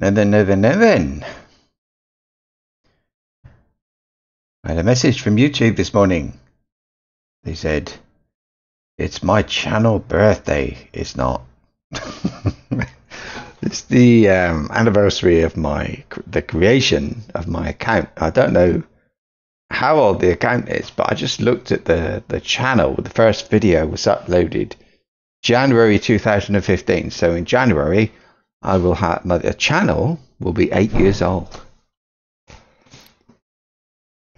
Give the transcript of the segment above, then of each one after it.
And then, and. I had a message from YouTube this morning. They said, It's my channel birthday. It's not. it's the um, anniversary of my the creation of my account. I don't know how old the account is, but I just looked at the, the channel. The first video was uploaded January 2015. So in January, I will have my channel will be eight years old.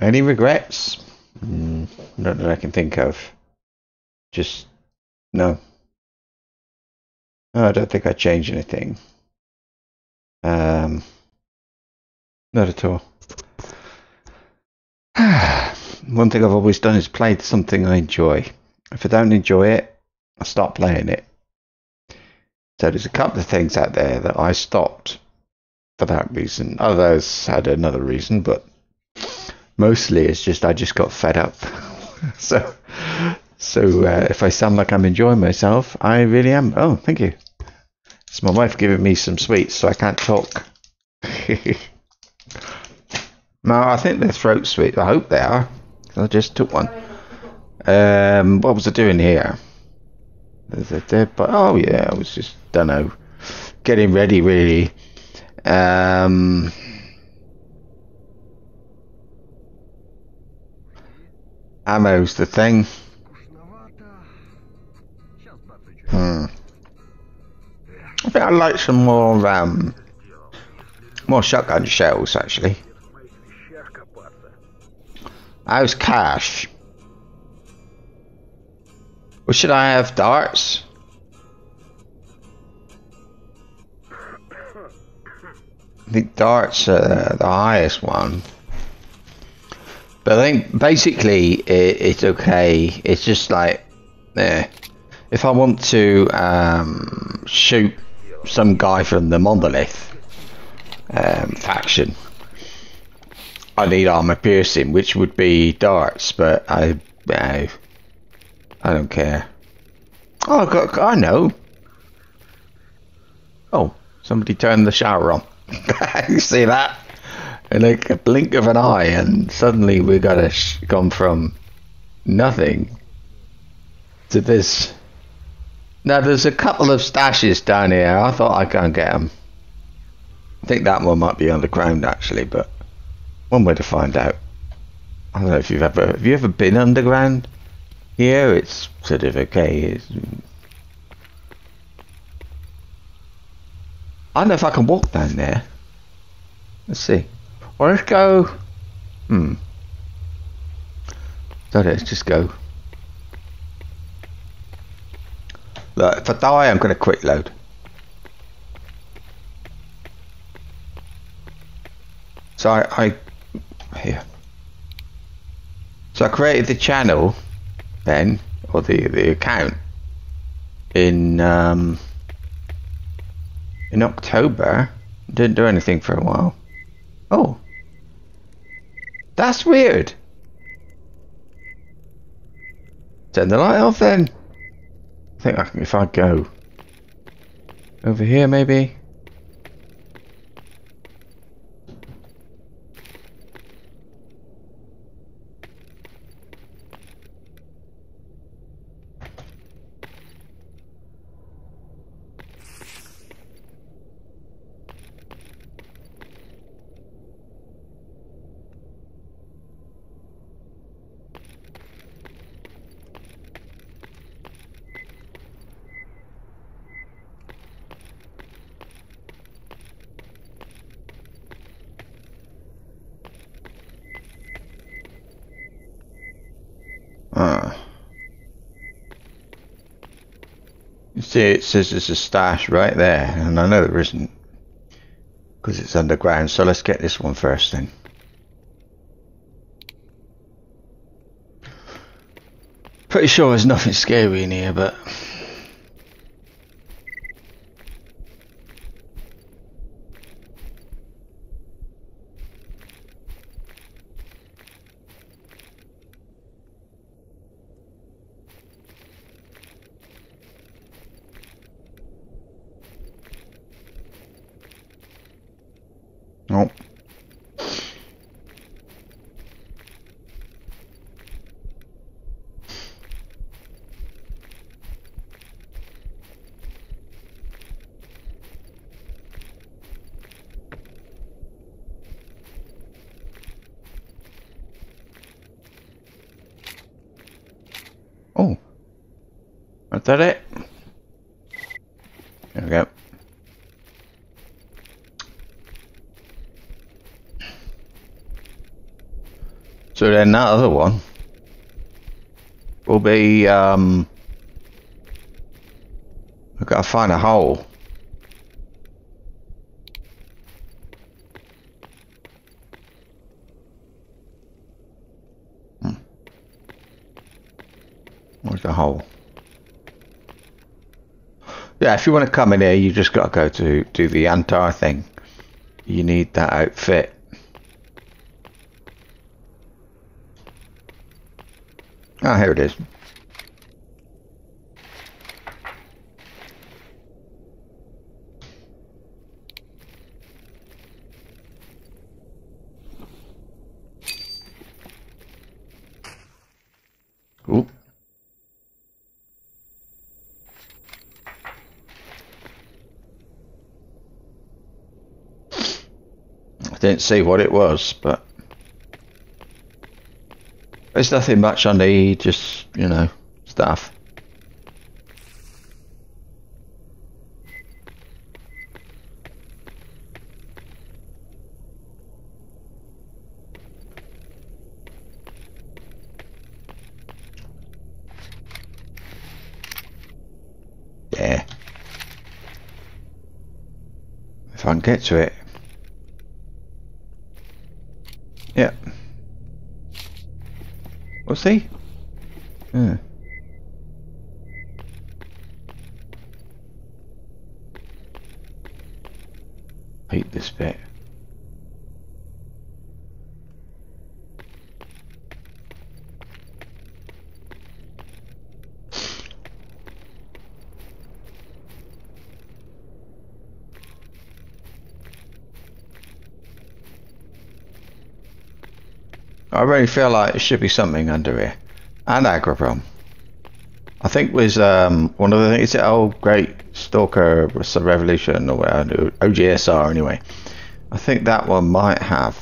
Any regrets? Mm, not that I can think of. Just no. No, I don't think I'd change anything. Um, not at all. One thing I've always done is played something I enjoy. If I don't enjoy it, I stop playing it. So there's a couple of things out there that I stopped for that reason. Others had another reason, but mostly it's just I just got fed up. so so uh, if I sound like I'm enjoying myself, I really am. Oh, thank you. It's my wife giving me some sweets, so I can't talk. no, I think they're throat sweets. I hope they are. I just took one. Um, what was I doing here? There's a dead oh yeah, I was just don't know, getting ready really. Um, ammo's the thing. Hmm. I think I'd like some more um, more shotgun shells actually. How's cash? What should I have? Darts? Think darts are the highest one. But I think basically it, it's okay. It's just like, eh. If I want to um, shoot some guy from the Monolith um, faction, I need armor piercing, which would be darts, but I, I I don't care. Oh, I, got, I know. Oh, somebody turned the shower on. you see that? In like a blink of an eye, and suddenly we got a sh- gone from nothing to this. Now there's a couple of stashes down here. I thought I can't get them. I think that one might be underground actually, but one way to find out. I don't know if you've ever have you ever been underground? Here it's sort of okay. It's, I don't know if I can walk down there. Let's see. Or let's go. Hmm. So let's just go. Look, if I die, I'm going to quick load. So I, I here. So I created the channel then, or the the account in um, in October. Didn't do anything for a while. Oh, that's weird. Turn the light off then. I think I can, if I go over here maybe. Uh, see, it says there's a stash right there, and I know there isn't, because it's underground, so let's get this one first then. Pretty sure there's nothing scary in here, but... Nope. Oh. Is that it? There we go. So then that other one will be, um, I've got to find a hole. Hmm. Where's the hole? Yeah, if you want to come in here, you just got to go to do the Antar thing. You need that outfit. Ah, here it is. Oop. I didn't see what it was, but there's nothing much I need, just, you know, stuff. Yeah. If I can get to it. Yeah. We'll see. Yeah. Hate this bit. I really feel like it should be something under here. And Agroprom. I think was um, one of the things, it oh great Stalker Revolution or whatever, OGSR anyway. I think that one might have.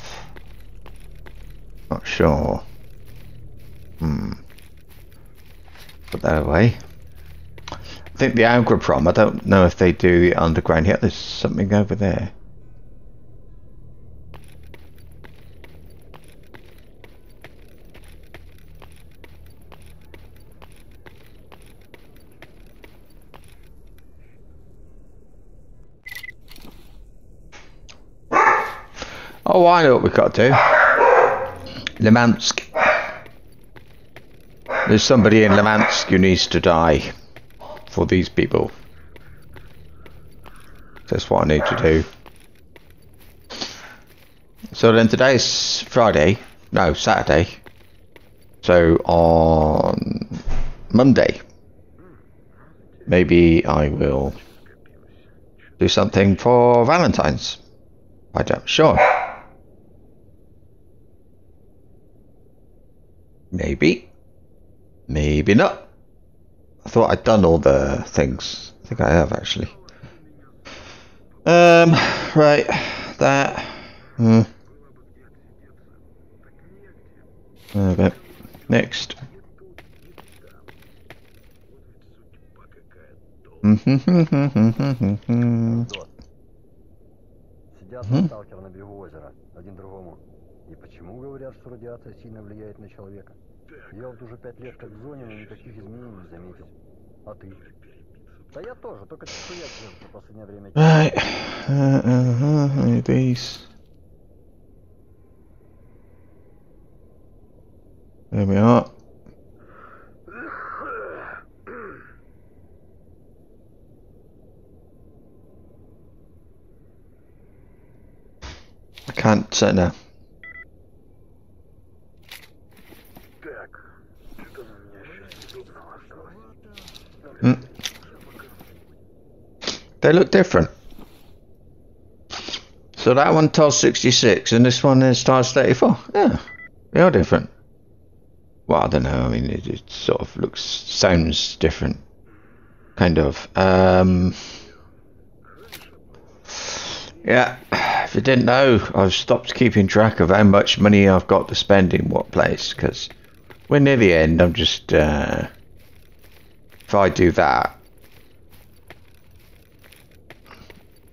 Not sure. Hmm. Put that away. I think the Agroprom, I don't know if they do the underground yet. There's something over there. I know what we've got to do. Limansk. There's somebody in Limansk who needs to die for these people. That's what I need to do. So then today's Friday. No, Saturday. So on Monday, maybe I will do something for Valentine's. I don't sure. Maybe. Maybe not. I thought I'd done all the things. I think I have actually. Um, right. That. Hmm. Okay. Next. Сидят на сталкер на берегу озера, один другому. И почему говорят, что радиация сильно влияет на человека? Я вот уже пять лет как в зоне, но никаких изменений не заметил. А ты? Да я тоже, только чешуя за последнее время. Right. Uh, uh, uh, these. There we are. I can't say no. They look different. So that one tells 66 and this one is TILES 34. Yeah, they are different. Well, I don't know. I mean, it, it sort of looks, sounds different. Kind of. Um, yeah, if you didn't know, I've stopped keeping track of how much money I've got to spend in what place because we're near the end. I'm just uh, if I do that,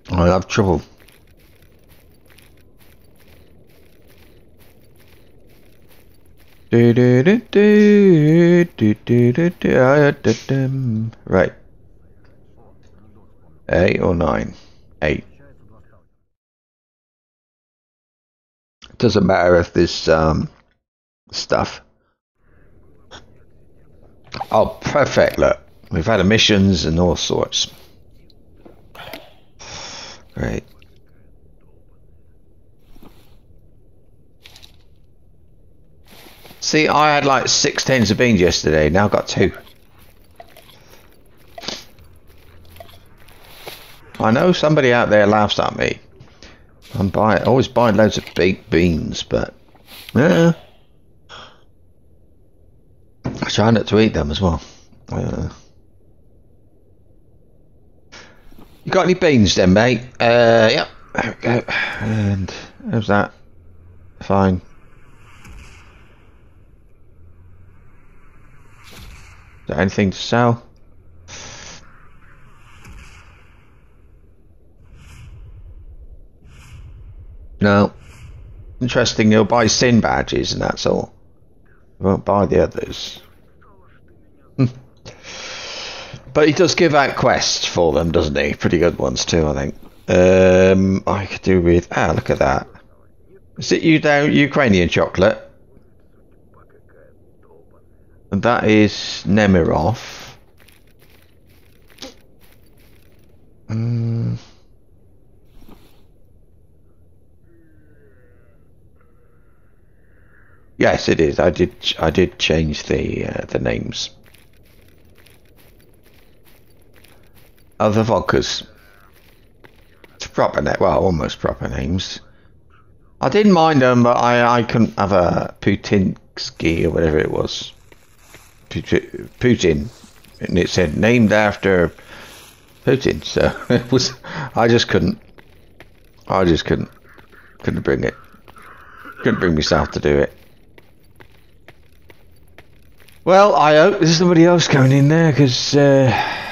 I'll have trouble. Right. Eight or nine? Eight. Doesn't matter if there's um, stuff. Oh, perfect. Look, we've had emissions and all sorts. Great. See, I had like six tins of beans yesterday. Now I've got two. I know somebody out there laughs at me. I'm buying, always buying loads of baked beans, but yeah. I try not to eat them as well. You got any beans then, mate? Uh, yep. There we go. And how's that? Fine. Is there anything to sell? No. Interesting, you'll buy sin badges and that's all. You won't buy the others. Hmm. But he does give out quests for them, doesn't he? Pretty good ones too, I think. Um, I could do with... Ah, look at that. Is it you down Ukrainian chocolate? And that is Nemirov. Mm. Yes, it is. I did. I did change the uh, the names of the vodkas. It's proper name. Well, almost proper names. I didn't mind them, but I I couldn't have a Putinsky or whatever it was. Putin, and it said named after Putin. So it was. I just couldn't. I just couldn't. Couldn't bring it. Couldn't bring myself to do it. Well, I hope there's somebody else going in there because. Uh,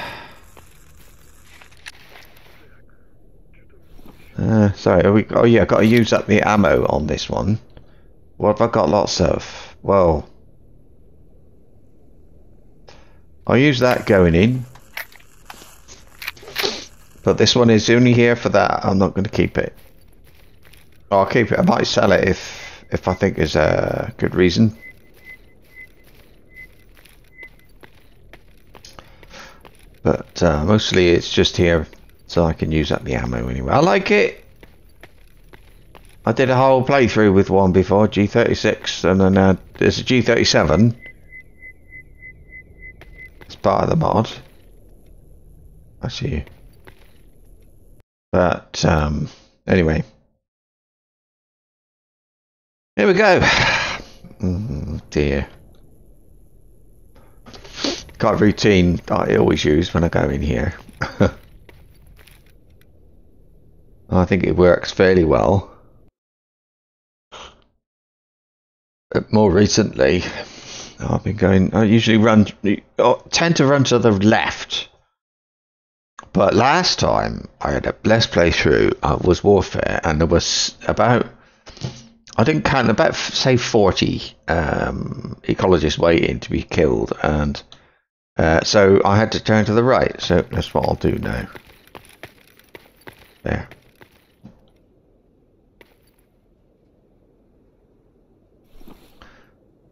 uh, sorry, we, oh yeah, I've got to use up the ammo on this one. What have I got lots of? Well, I'll use that going in. But this one is only here for that. I'm not going to keep it. I'll keep it. I might sell it if if I think there's a good reason. But uh, mostly it's just here so I can use up the ammo anyway. I like it. I did a whole playthrough with one before, G36, and then uh, there's a G37. It's part of the mod. I see. But, um, anyway. Here we go. Oh dear Got routine I always use when I go in here. I think it works fairly well. But more recently, I've been going. I usually run, tend to run to the left. But last time I had a blessed playthrough uh, was Warfare, and there was about I didn't count about say forty um, ecologists waiting to be killed, and uh, so I had to turn to the right, so that's what I'll do now. There.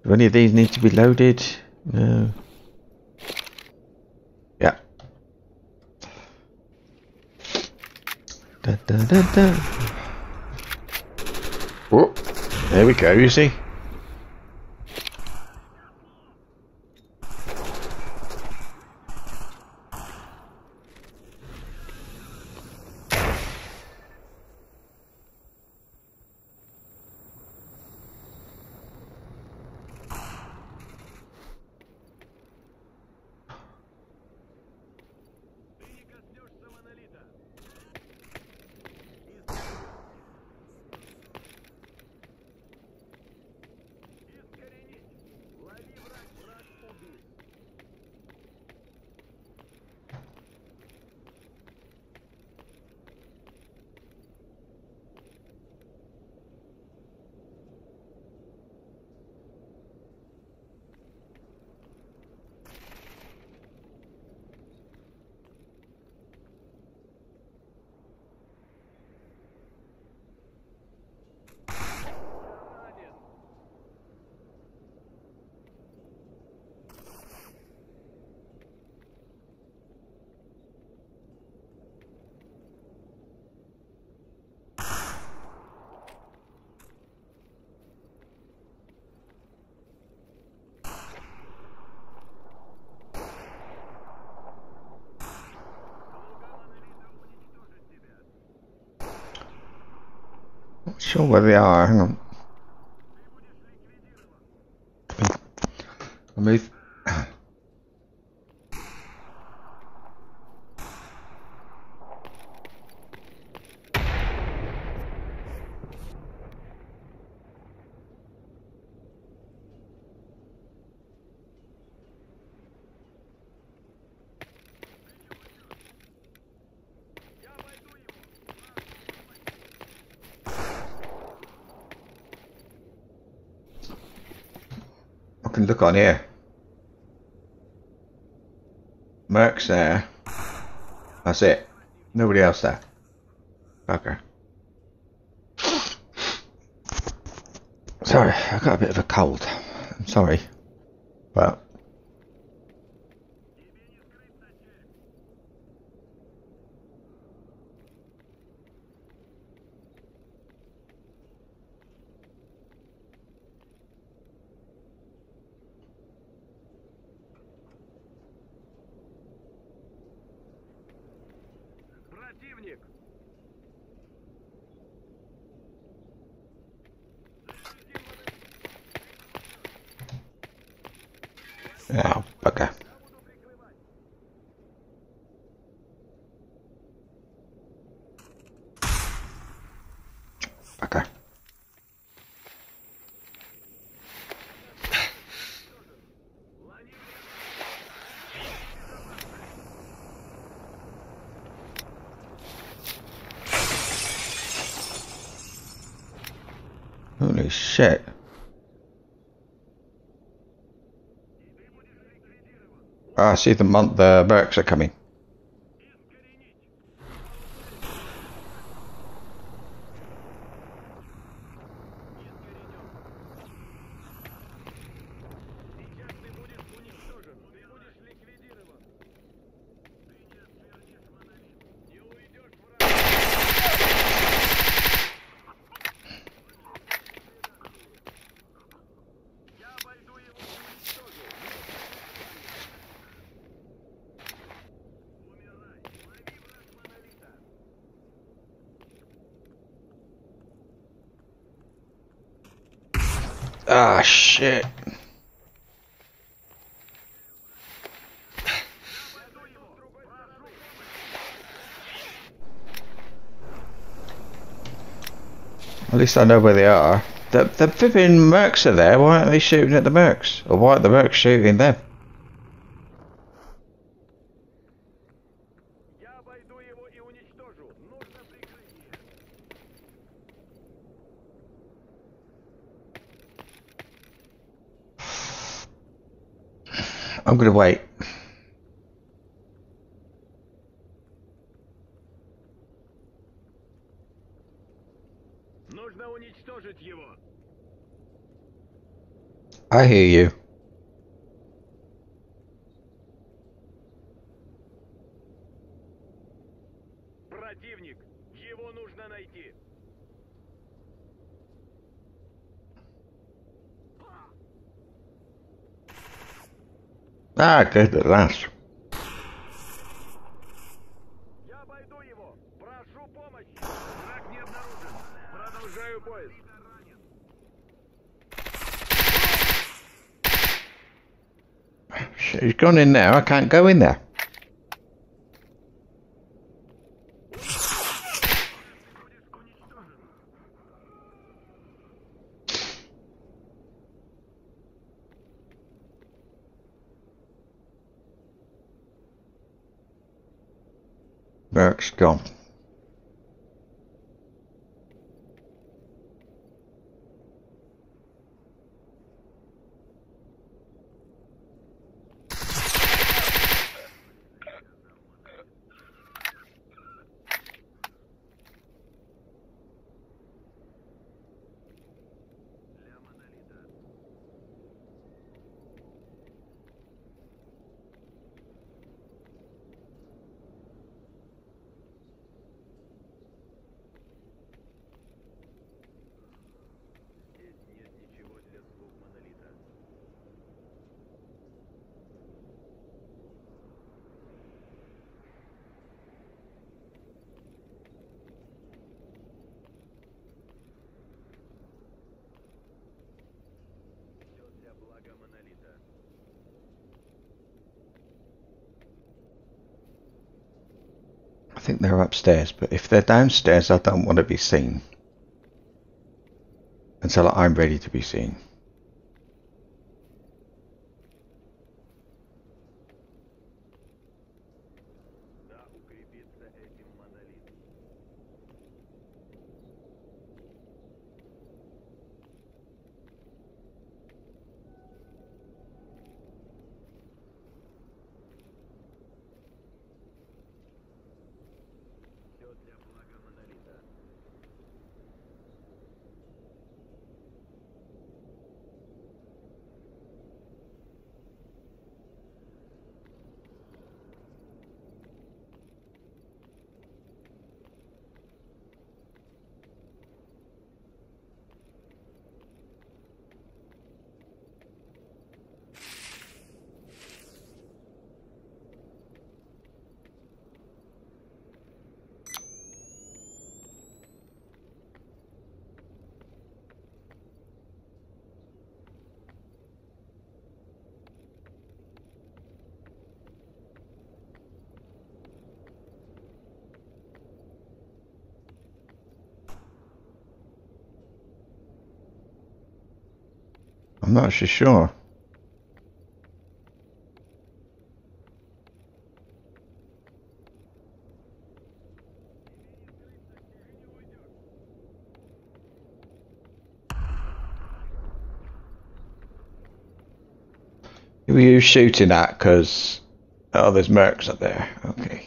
Do any of these need to be loaded? No. Yeah. Da, da, da, da. There we go, you see? Sure where they are. Hang on. I'll move. I can look on here. Merc's there. That's it. Nobody else there. Okay. Sorry, I got a bit of a cold. I'm sorry. But see the month the barracks are coming. least I know where they are. The the flipping mercs are there. Why aren't they shooting at the mercs? Or why aren't the mercs shooting them? I'm gonna wait. Hear you. Противник. Его нужно найти. Ah, good at gone in there. I can't go in there. Merc's gone. But if they're downstairs, I don't want to be seen until I'm ready to be seen. I'm not so sure. Who are you shooting at? Because oh, there's mercs up there. Okay.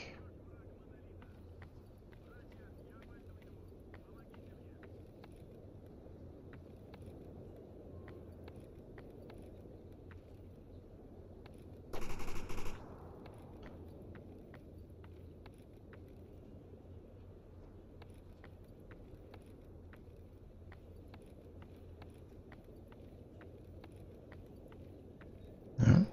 Yeah.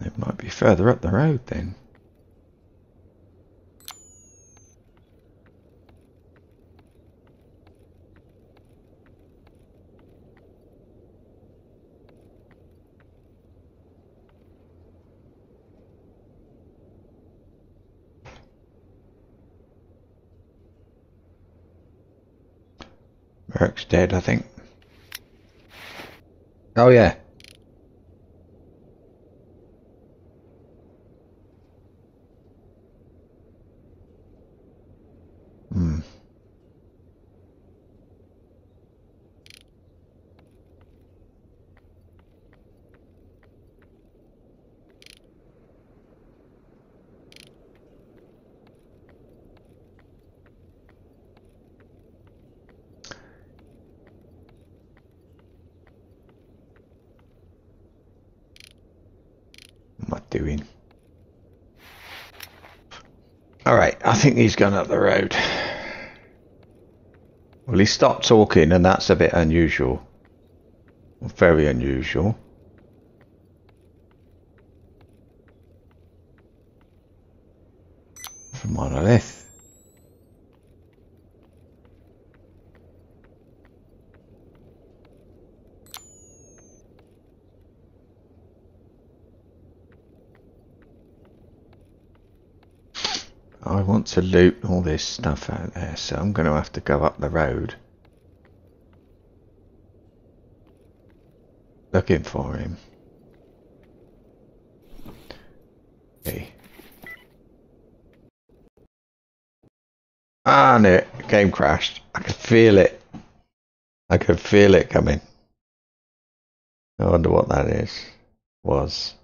They might be further up the road then. Merrick's dead, I think. Oh yeah. Hmm. What am I doing? Alright, I think he's gone up the road. Well, he stopped talking, and that's a bit unusual. Very unusual. For Monolith. I want to loot all this stuff out there, so I'm going to have to go up the road. Looking for him. Okay. Ah, no, game crashed. I could feel it. I could feel it coming. I wonder what that is. Was.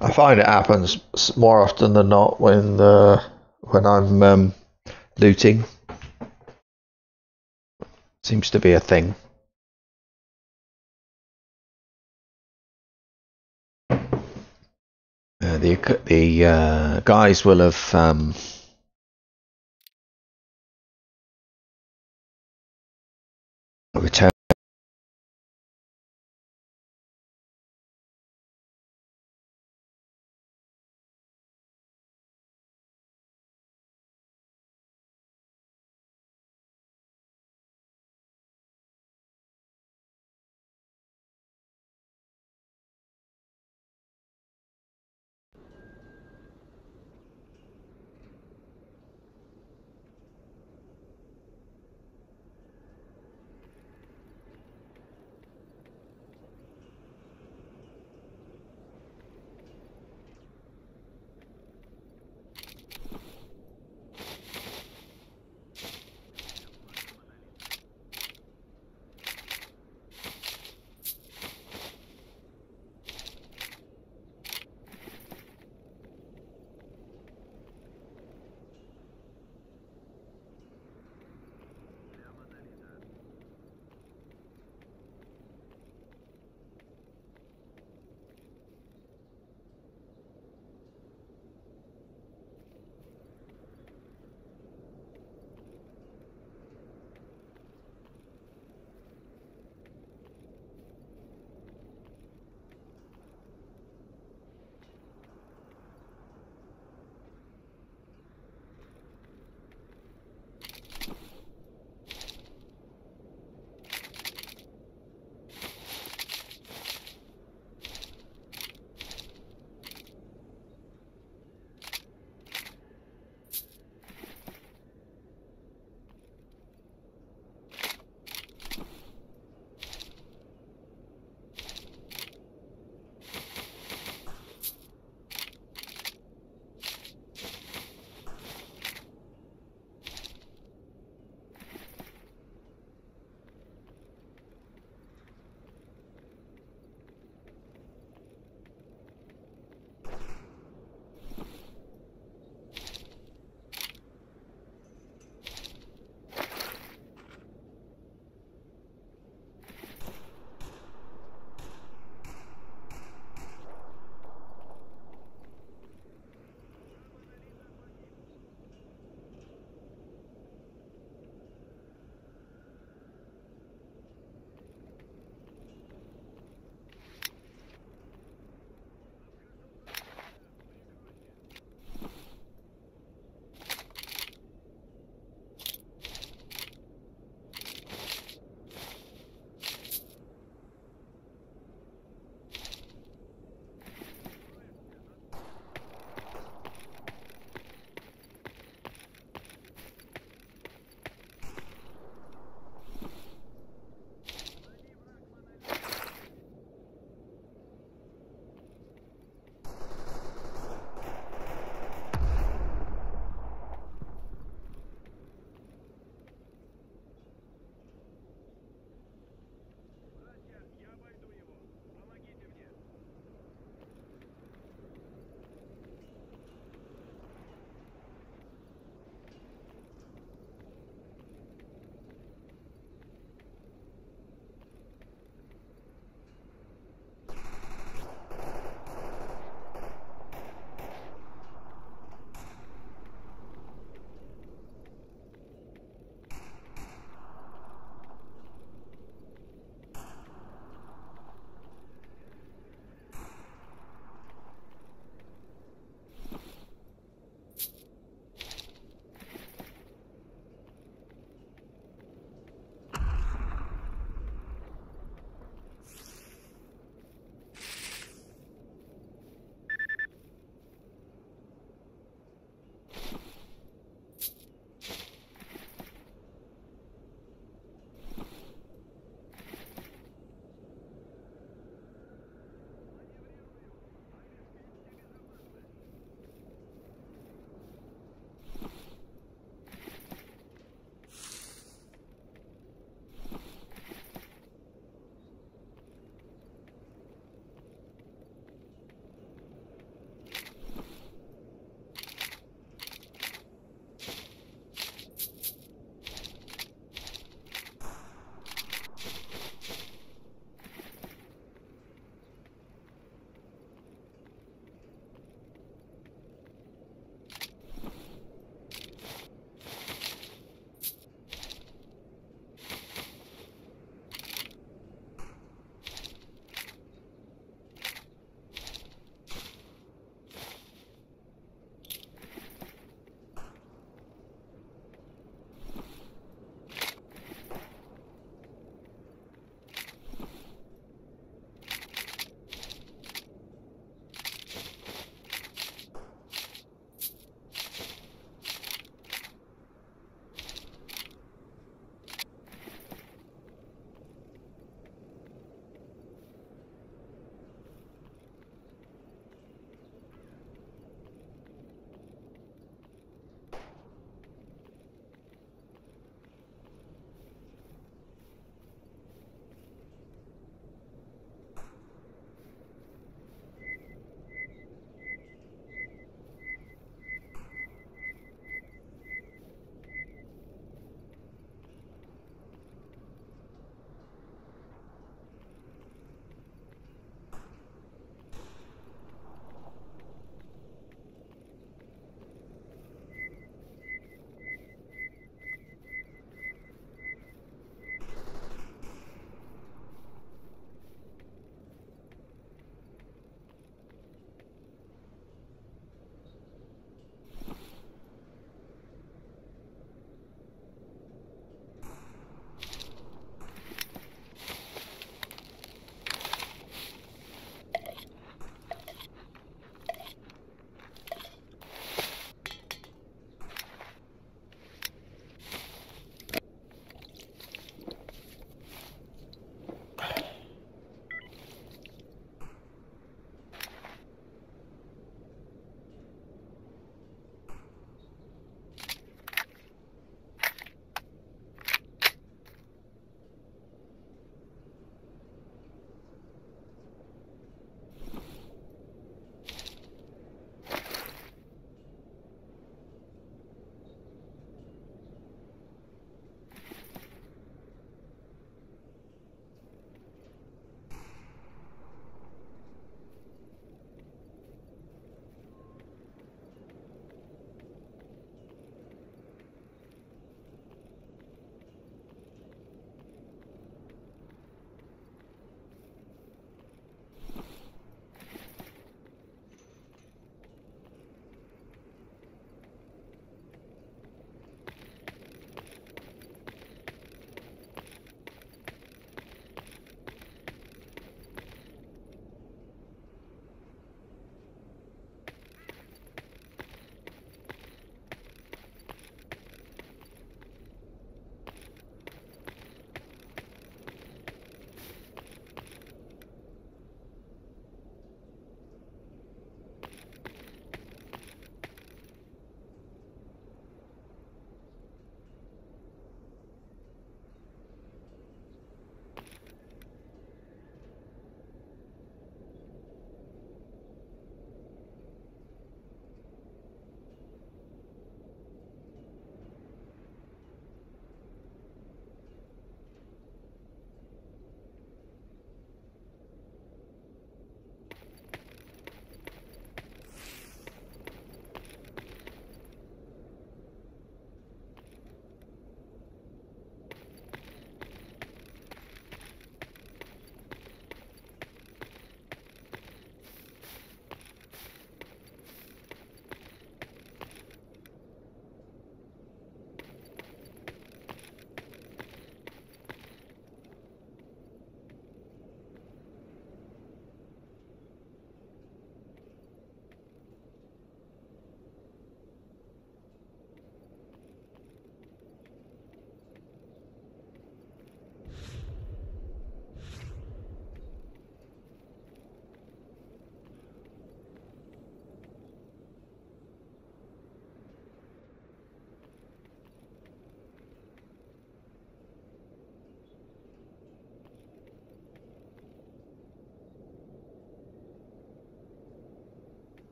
I find it happens more often than not when uh, when I'm um, looting. Seems to be a thing. Uh, the the uh, guys will have um, returned.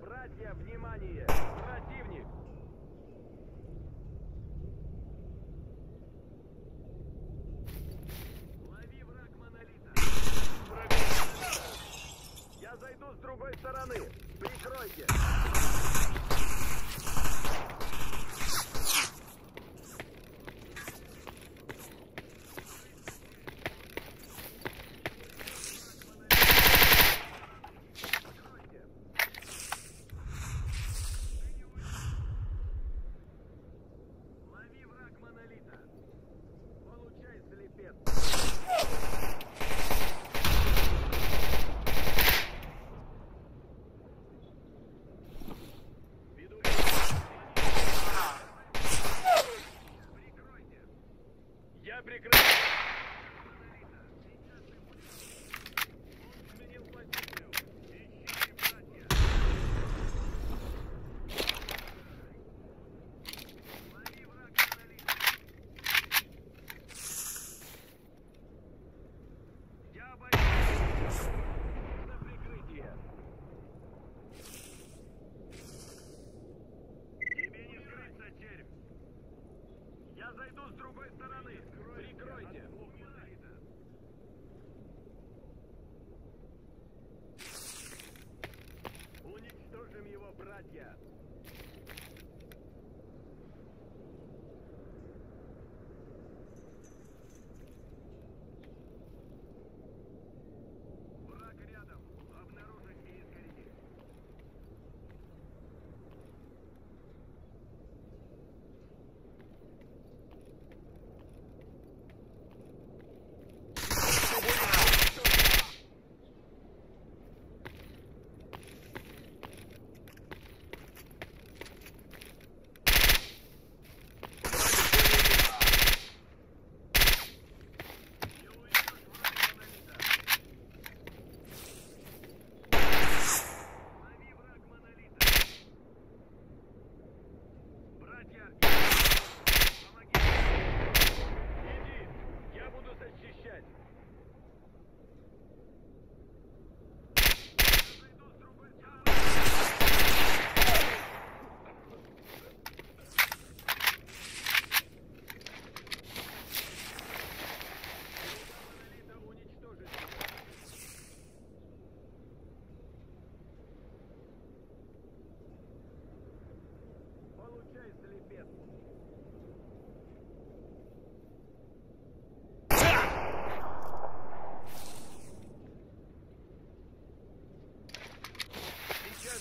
Братья, внимание! yet.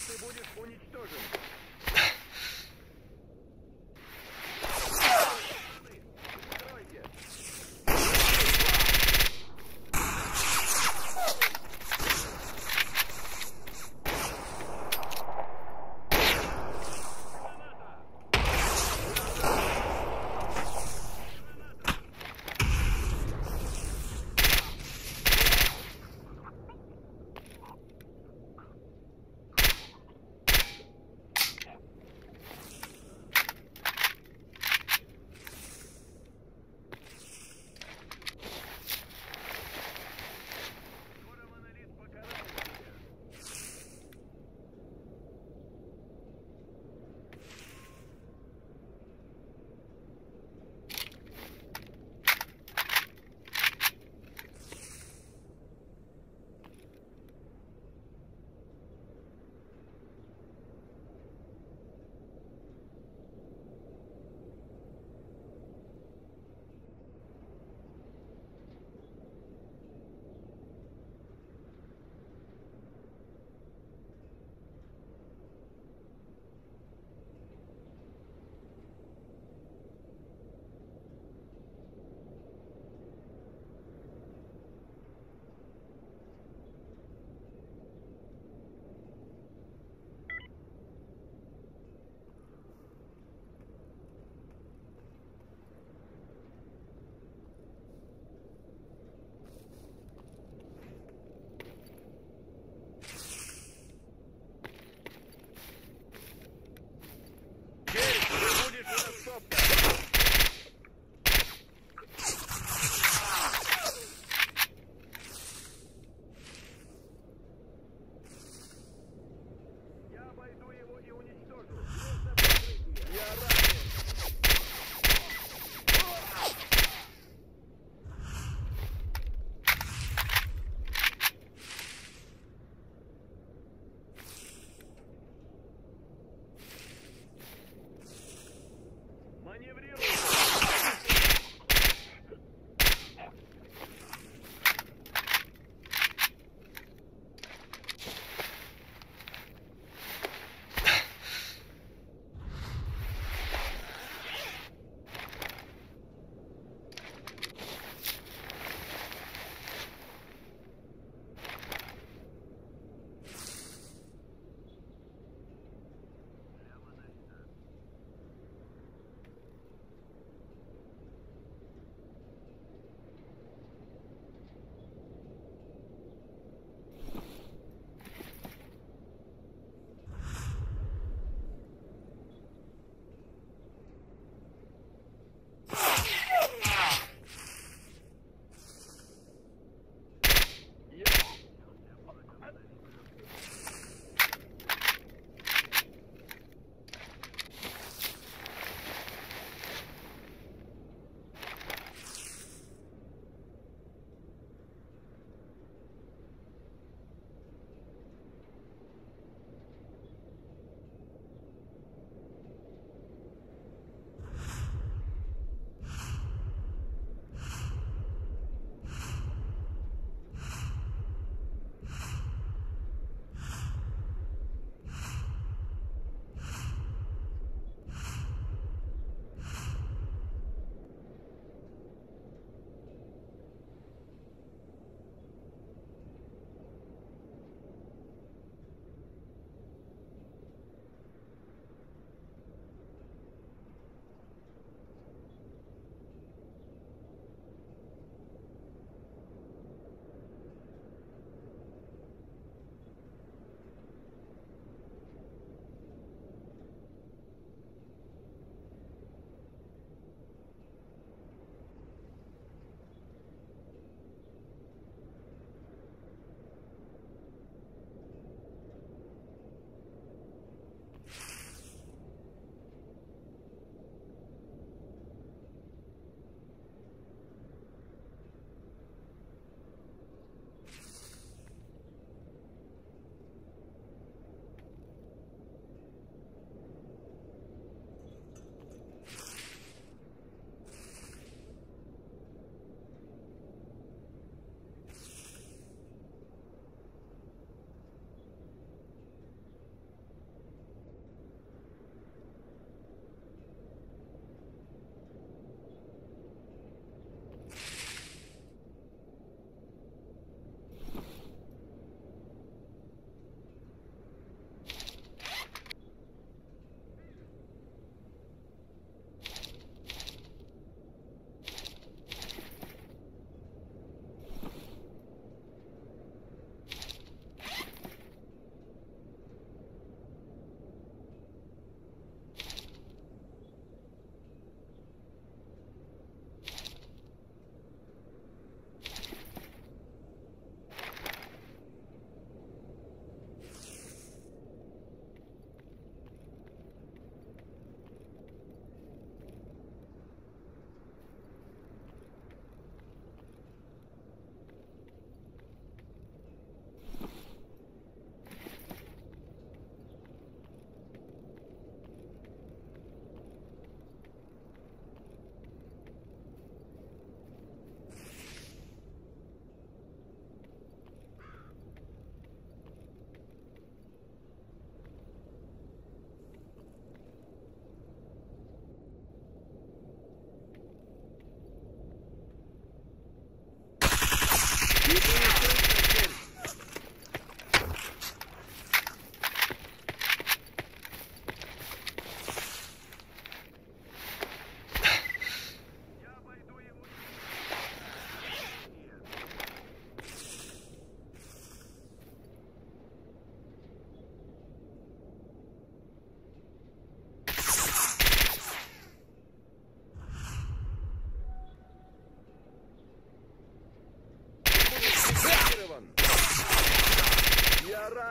ты будешь уничтожен.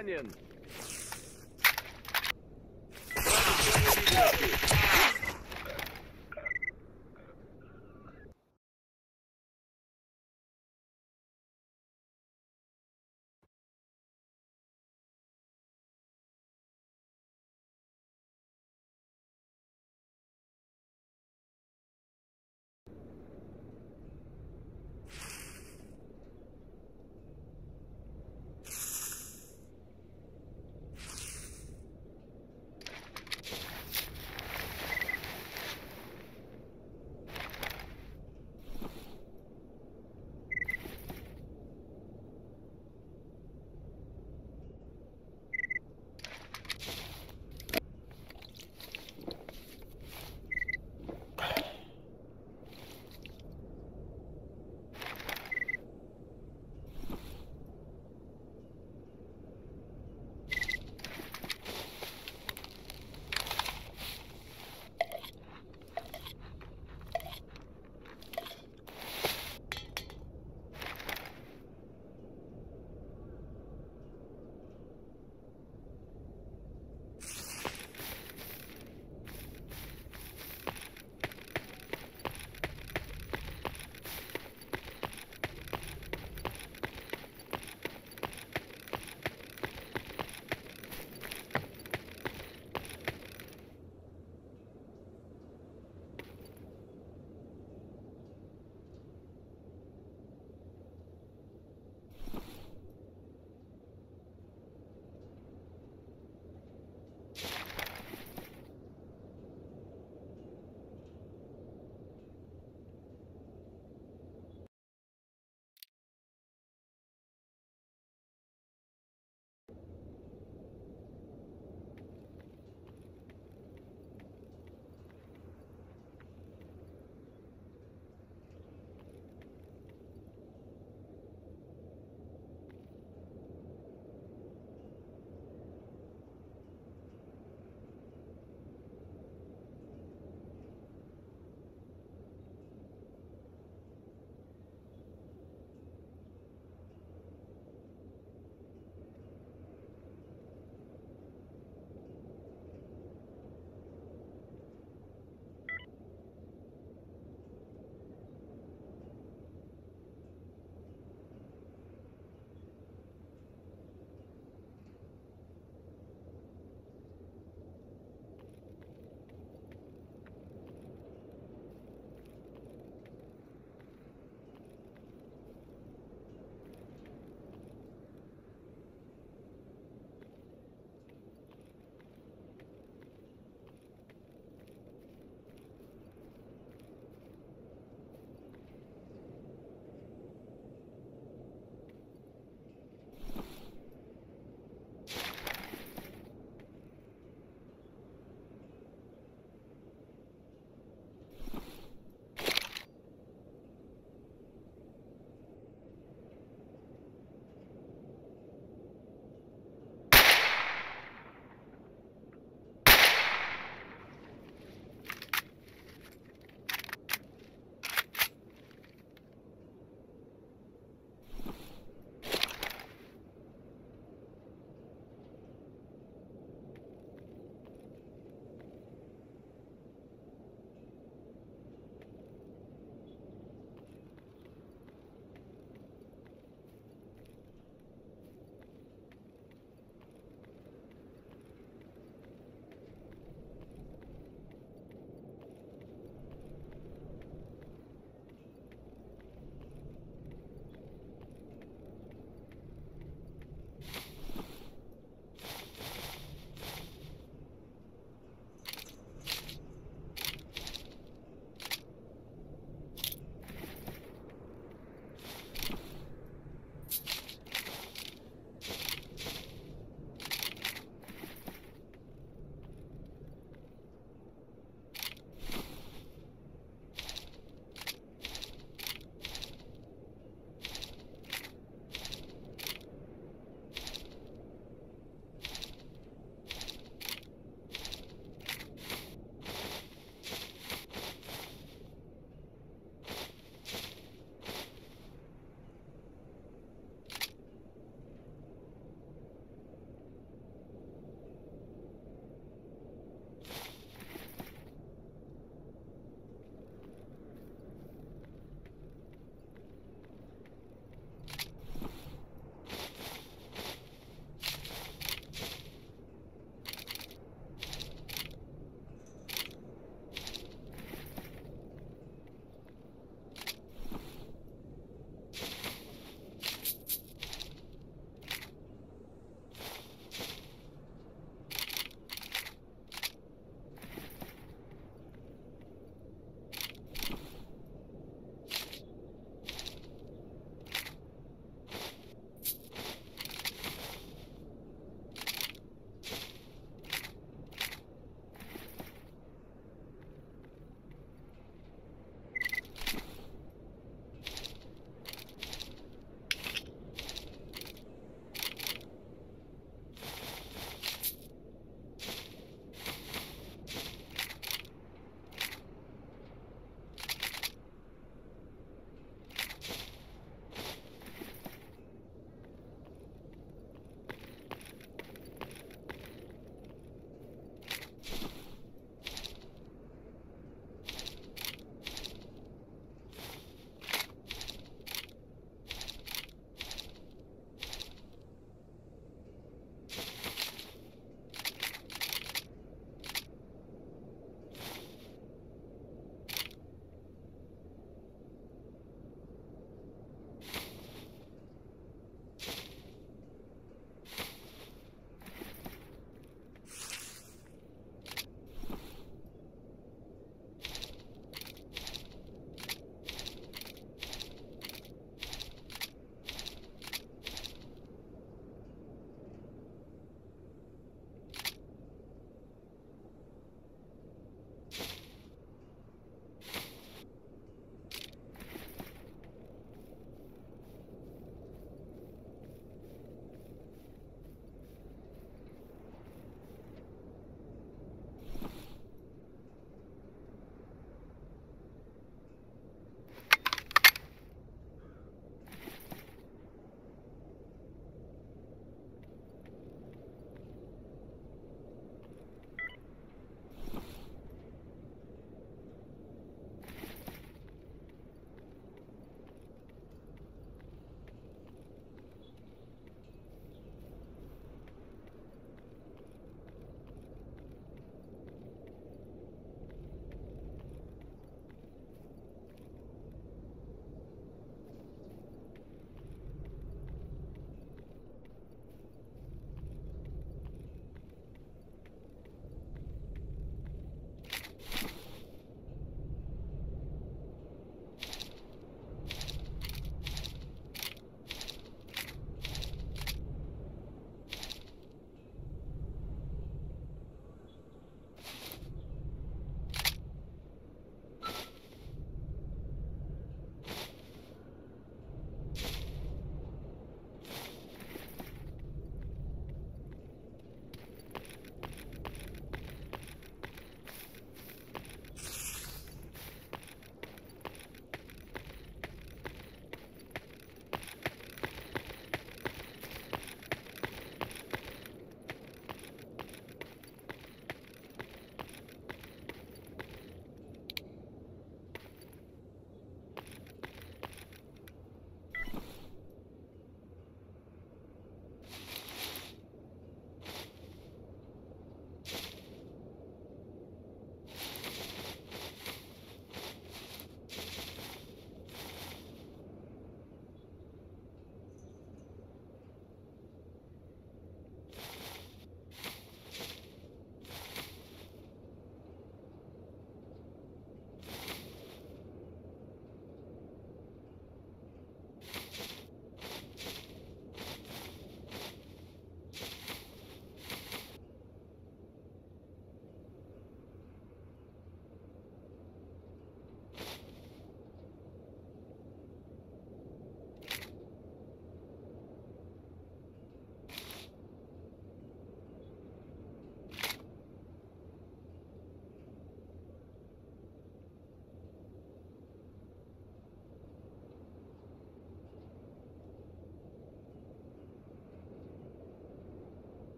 companion.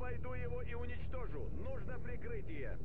Обойду его и уничтожу. Нужно прикрытие.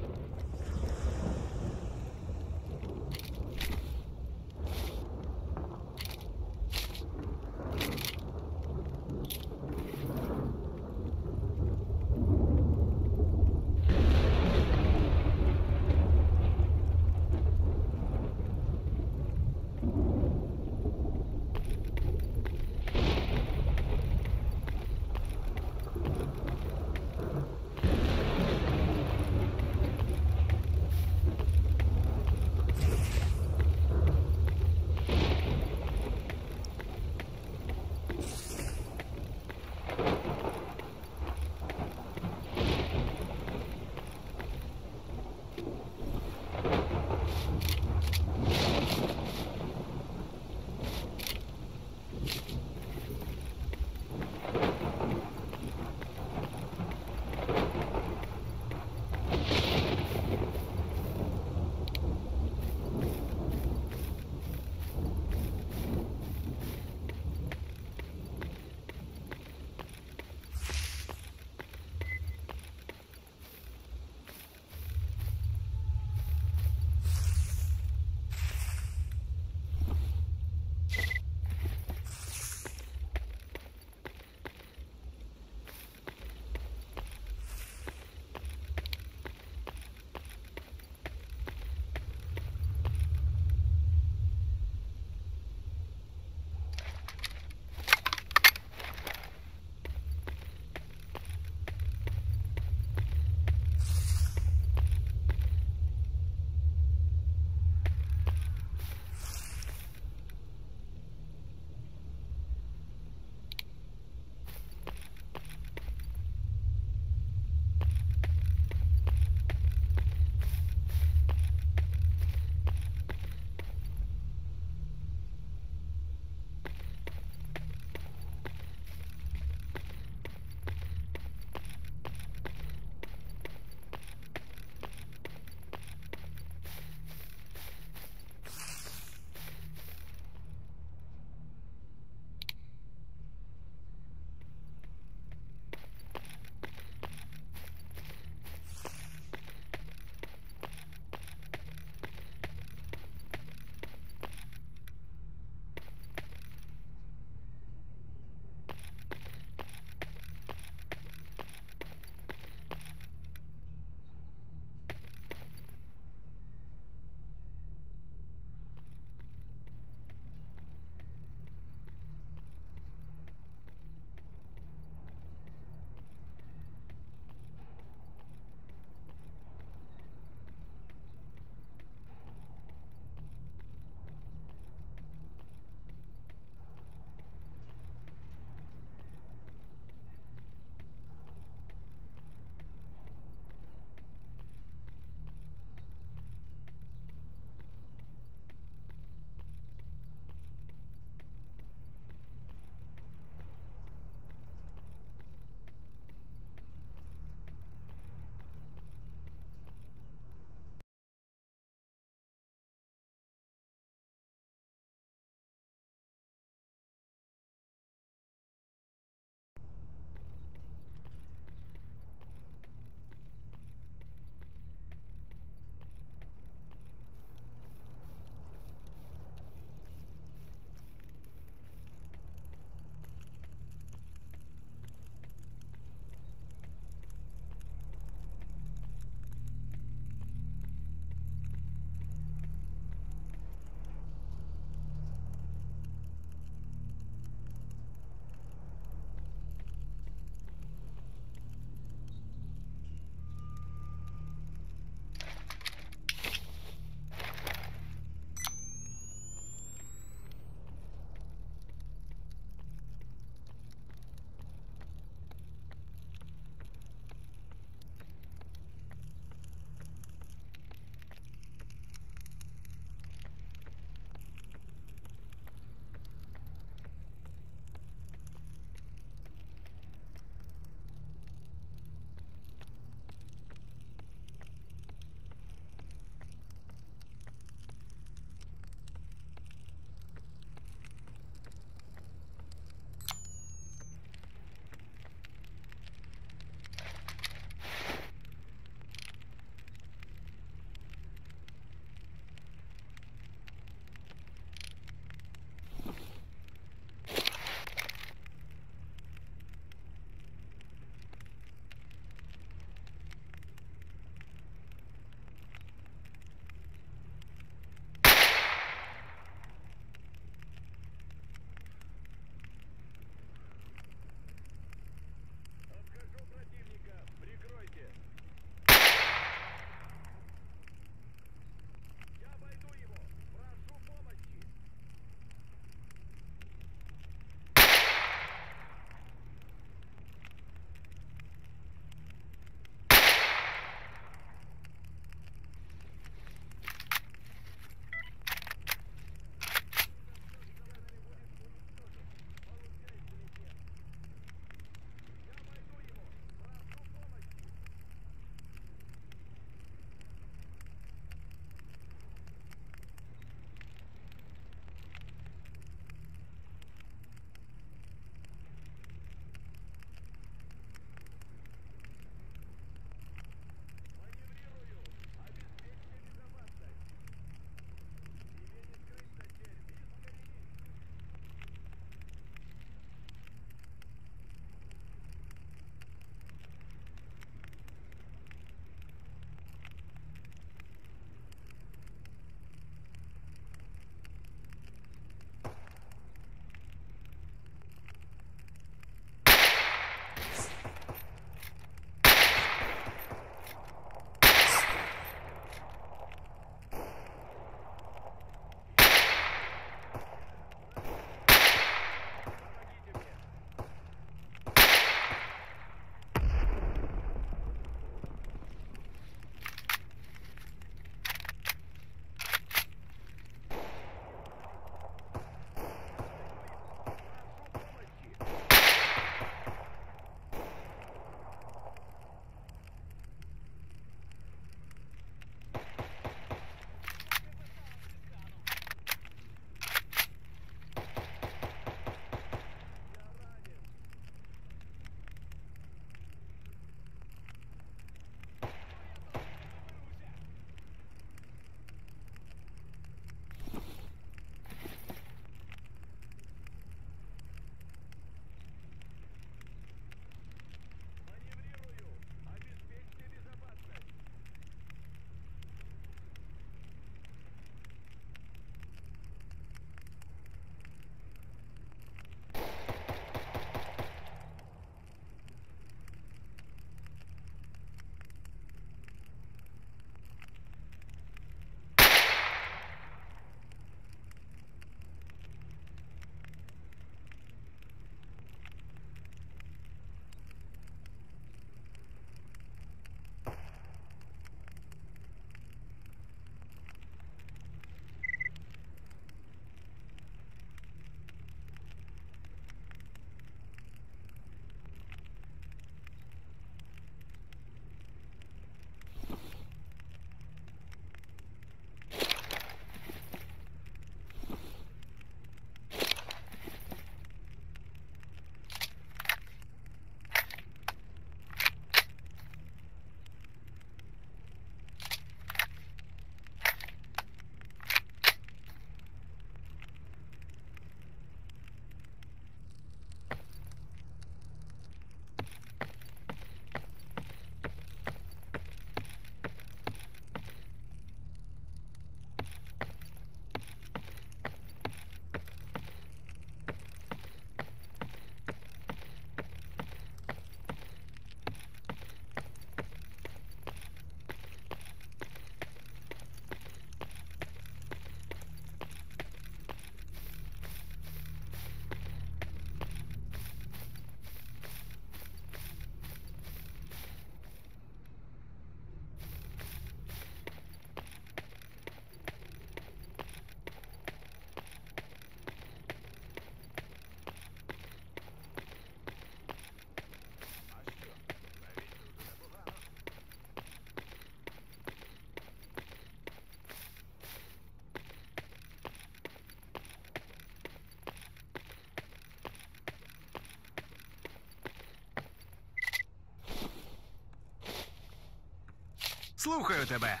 Слухаю тебе.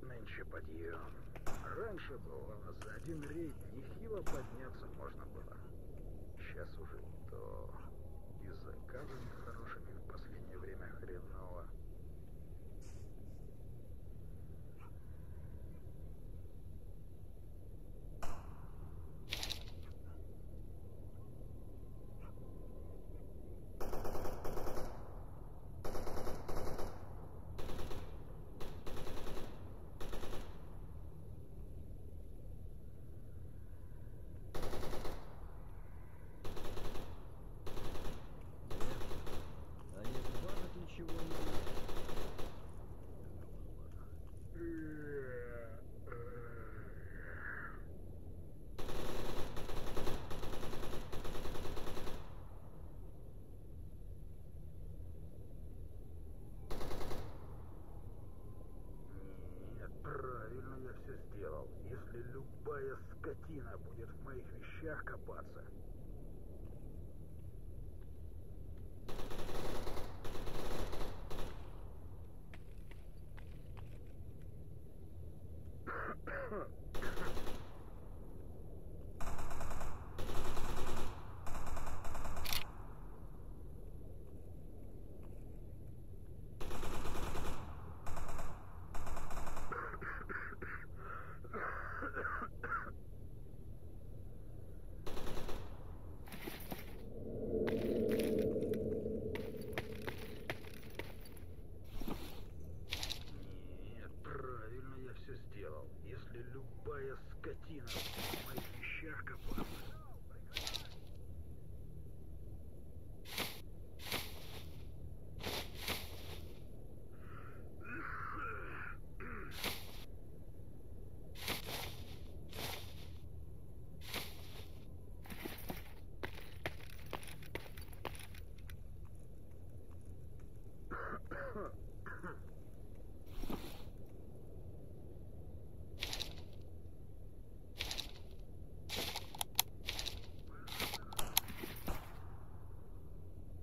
Ночи подъем. Раньше бывало, за один рейд нехило подняться можно было. Сейчас уже то. И с заказами хорошими в последнее время хреново. А из базок ничего не Нет, правильно я все сделал. Если любая скотина будет в моих вещах копаться, Нет, правильно я все сделал. Если любая скотина будет в моих вещах копаться,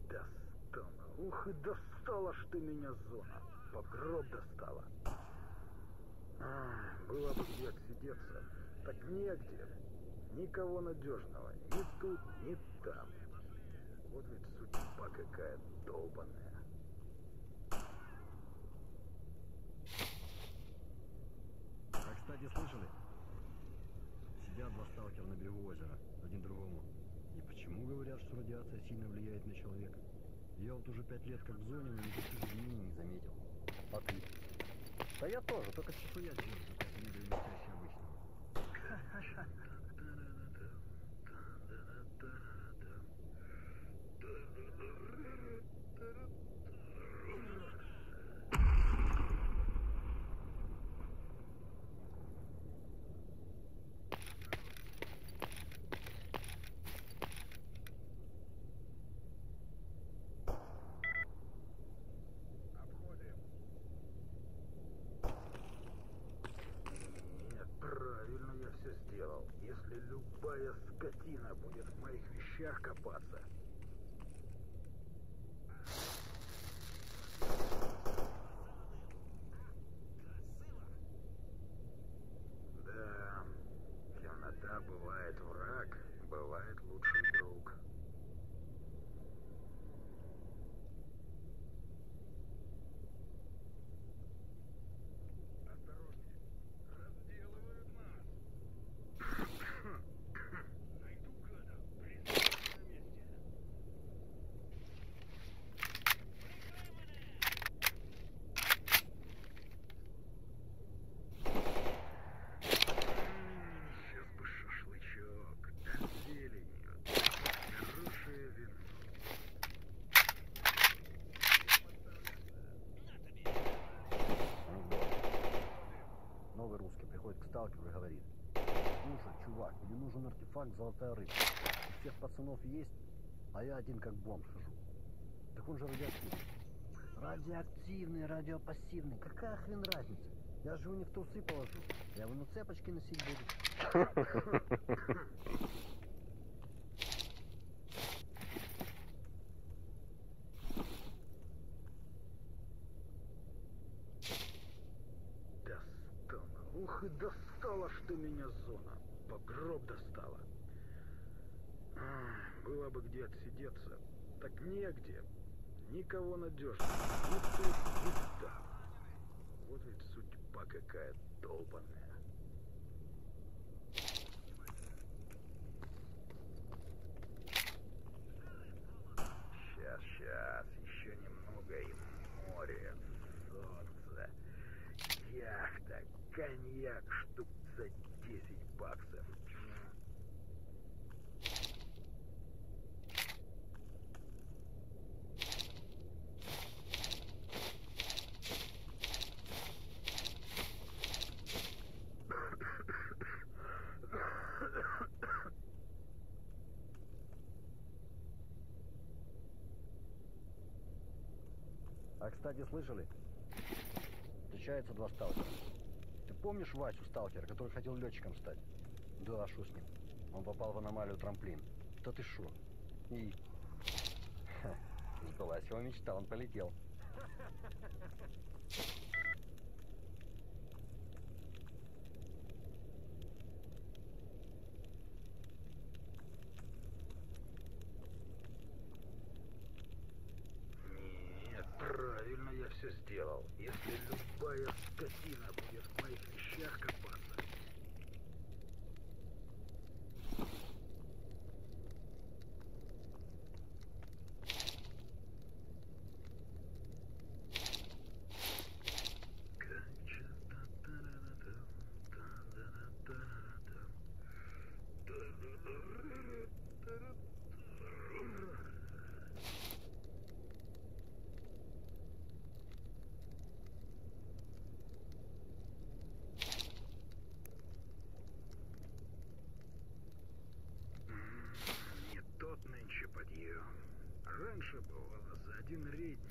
достала. Ух и достала ж ты меня, зона. По гроб достала. А, было бы где отсидеться. Так негде. Никого надежного. Ни тут, ни там. Вот ведь судьба какая долбаная. А, кстати, слышали? Сидят два сталкера на берегу озера, один другому. И почему говорят, что радиация сильно влияет на человека? Я вот уже пять лет как в зоне, но никаких изменений не заметил. А ты? Да я тоже, только чешуя если не блестяще обычного. Нет, правильно я все сделал. Если любая скотина будет в моих вещах копаться, нужен артефакт «Золотая рыба». У всех пацанов есть, а я один как бомж хожу. Так он же радиоактивный. Радиоактивный, радиопассивный. Какая хрен разница? Я же его не в трусы положу. Я его на цепочке носить буду. Достала. Ух, и достала ж ты меня зона. Гроб достала. Ах, Было бы где отсидеться. Так негде. Никого надежного. Тут, ни там. Вот ведь судьба какая долбанная. Кстати, слышали? Встречаются два сталкера. Ты помнишь Васю, сталкера, который хотел летчиком стать? Да, шо с ним? Он попал в аномалию трамплин. Да ты шо? И... Ха, сбылась его мечта, он полетел. Нет, правильно я все сделал. Если любая скотина будет в моих вещах копаться, Не тот нынче подъем. Раньше бывало за один рейд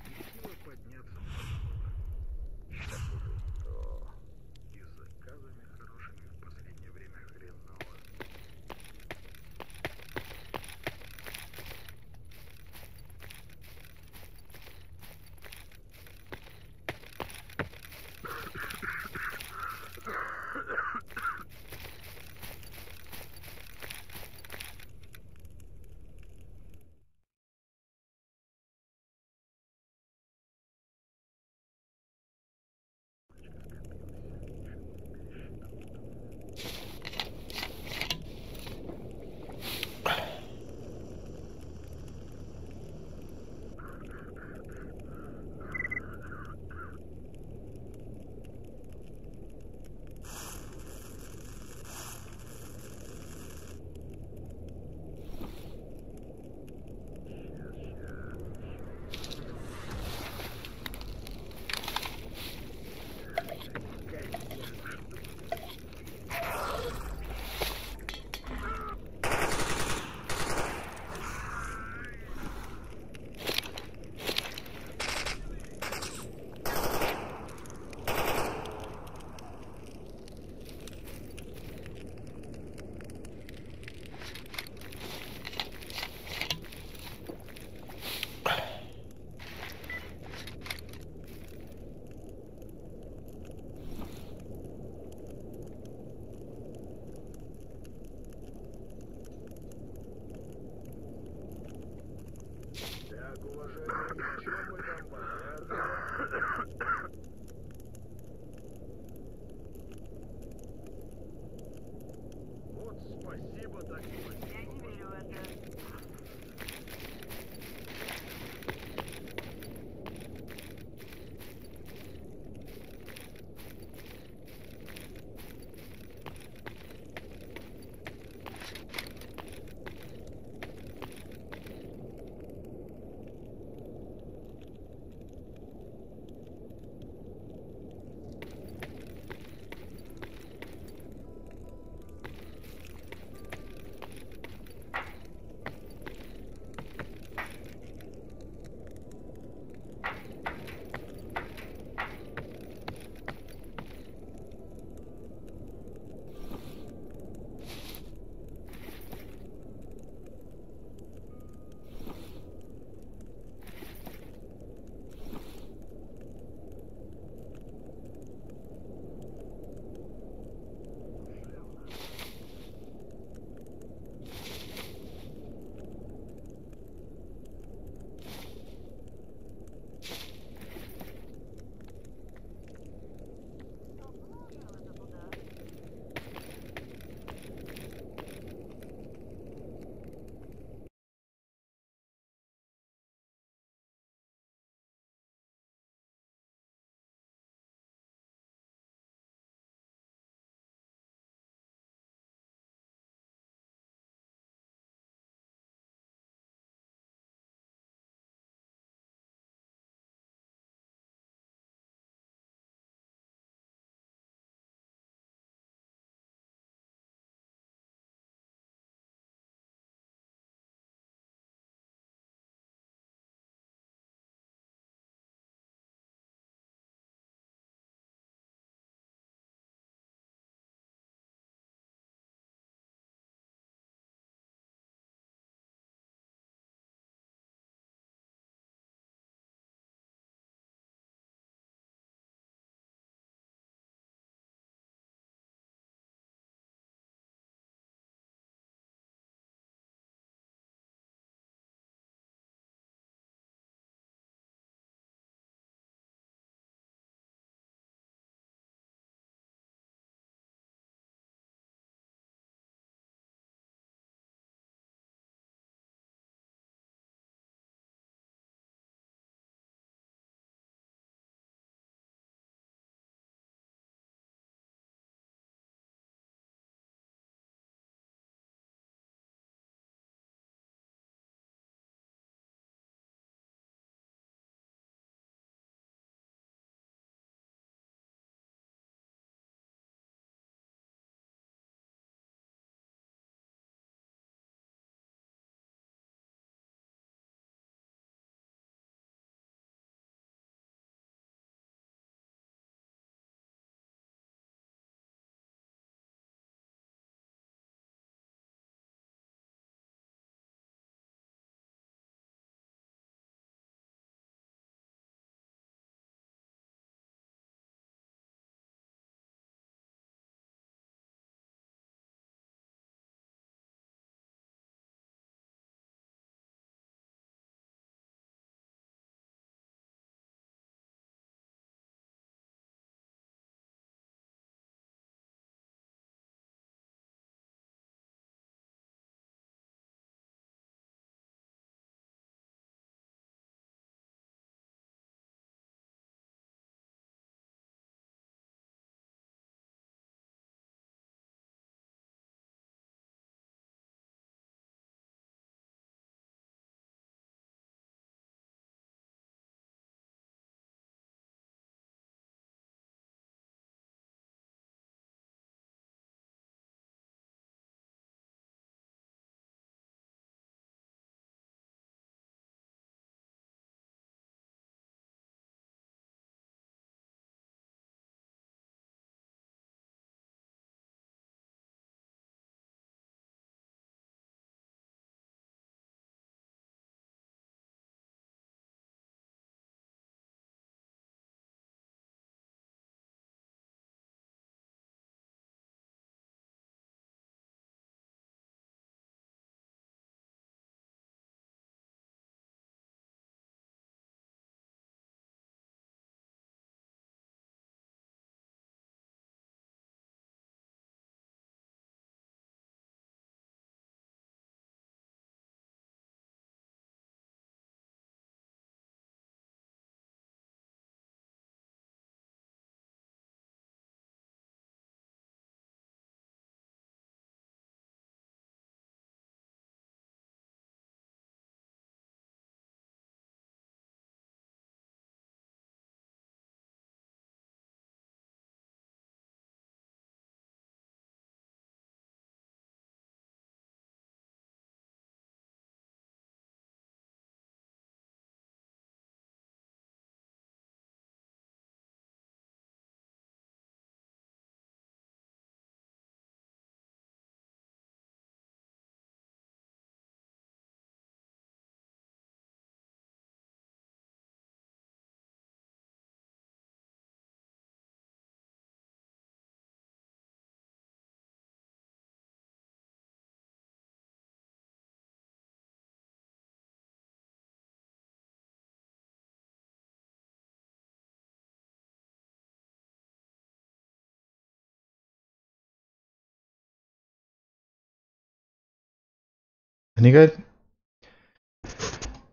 Any good?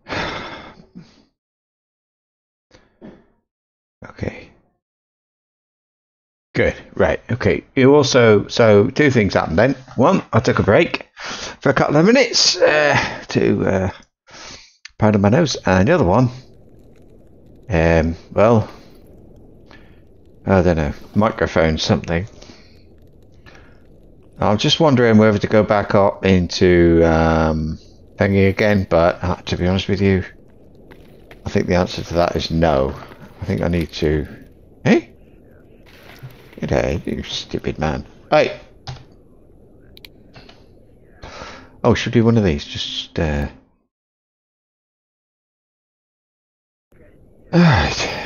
Okay. Good. Right. Okay. You also so two things happened then. One, I took a break for a couple of minutes uh, to uh, powder my nose, and the other one, um, well, I don't know, microphone something. I'm just wondering whether to go back up into um, thingy again, but uh, to be honest with you, I think the answer to that is no. I think I need to. Hey? Get out, you stupid man. Hey! Oh, should do one of these. Just, uh. Alright.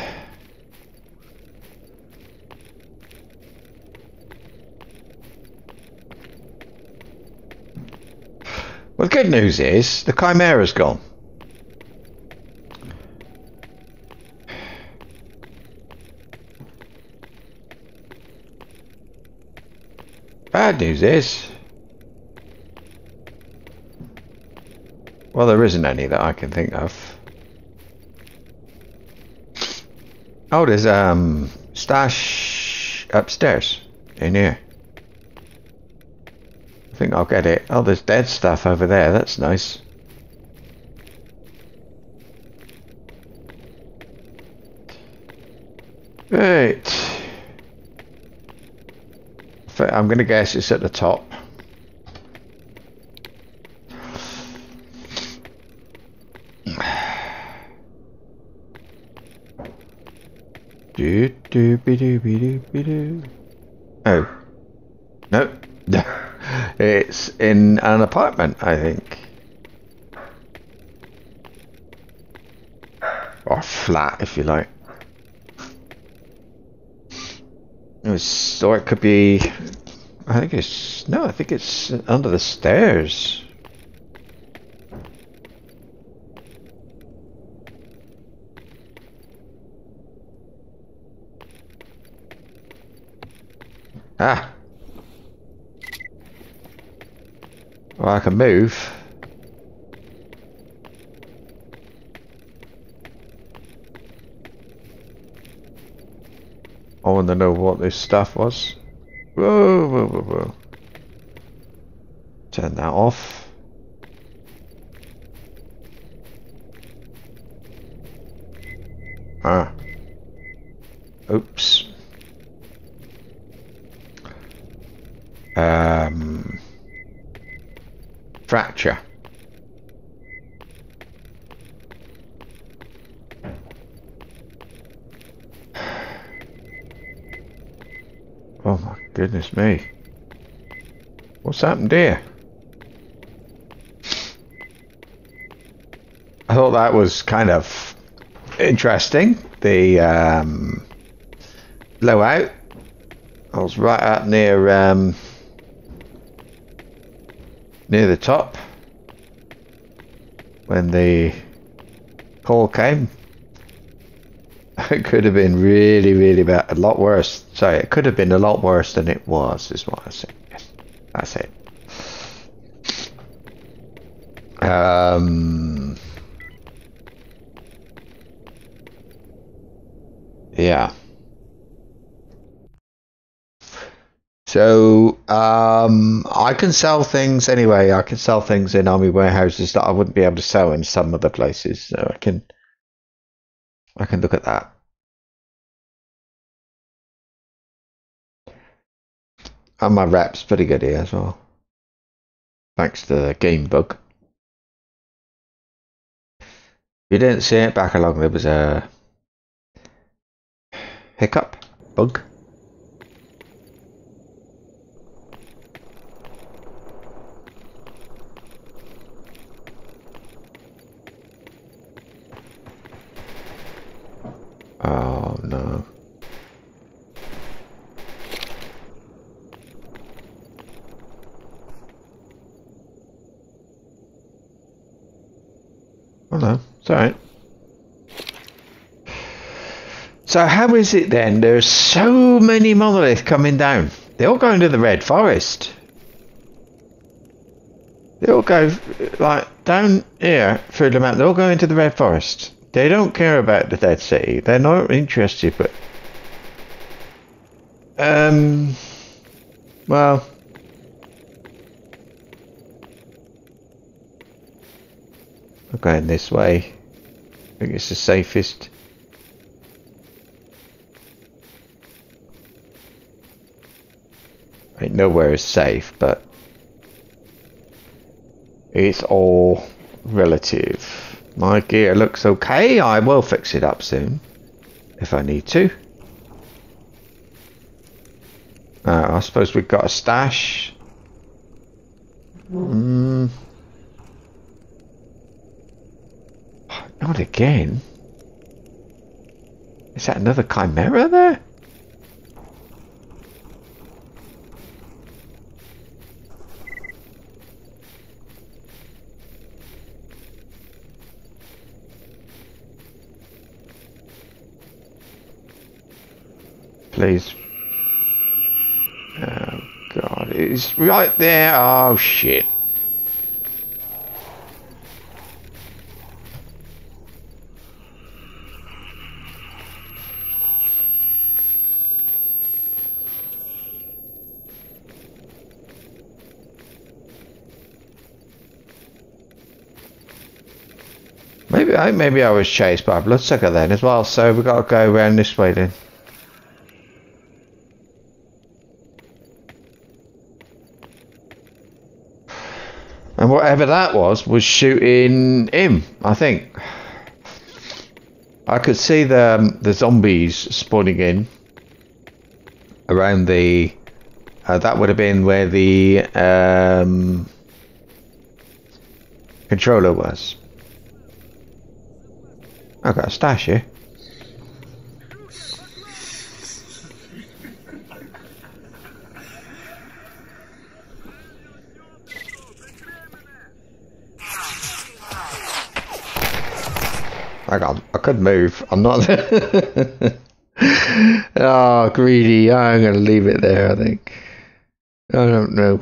Well, the good news is the Chimera's gone. Bad news is, well, there isn't any that I can think of. Oh, there's um stash upstairs in here. Think I'll get it. Oh, there's dead stuff over there. That's nice. Right. I'm going to guess it's at the top. Do do be do be do be do. Oh. No. it's in an apartment, I think. Or flat, if you like. It was, or it could be. I think it's no. I think it's under the stairs. Ah. Well, I can move. I want to know what this stuff was. Whoa, whoa, whoa, whoa. Turn that off. Ah. Oops. Um. Fracture. Oh my goodness me. What's happened here? I thought that was kind of interesting. The um, blowout. I was right up near um, near the top when the call came. It could have been really, really bad. A lot worse. Sorry, it could have been a lot worse than it was, is what I said. Yes, that's it. Um. Yeah. So, um, I can sell things anyway. I can sell things in army warehouses that I wouldn't be able to sell in some other places. So I can, I can look at that. And my rep's pretty good here as well. Thanks to the game bug. You didn't see it back along, there was a hiccup bug. Oh no. Oh no, it's alright. So how is it then? There's so many monoliths coming down. They all go into the Red Forest. They all go like down here through the map. They all go into the Red Forest. They don't care about the Dead City. They're not interested, but um, well, I'm going this way. I think it's the safest. I nowhere is safe, but it's all relative. My gear looks okay. I will fix it up soon if I need to. Uh, I suppose we've got a stash. Mm. Not again. Is that another chimera there? Please. Oh god, it's right there. Oh shit. I maybe I was chased by a bloodsucker then as well, so we've gotta go around this way then. And whatever that was, was shooting him, I think. I could see the um, the zombies spawning in around the. Uh, that would have been where the um, controller was. I got a stash here. I got. I could move. I'm not. oh, greedy. I'm gonna leave it there. I think. I don't know.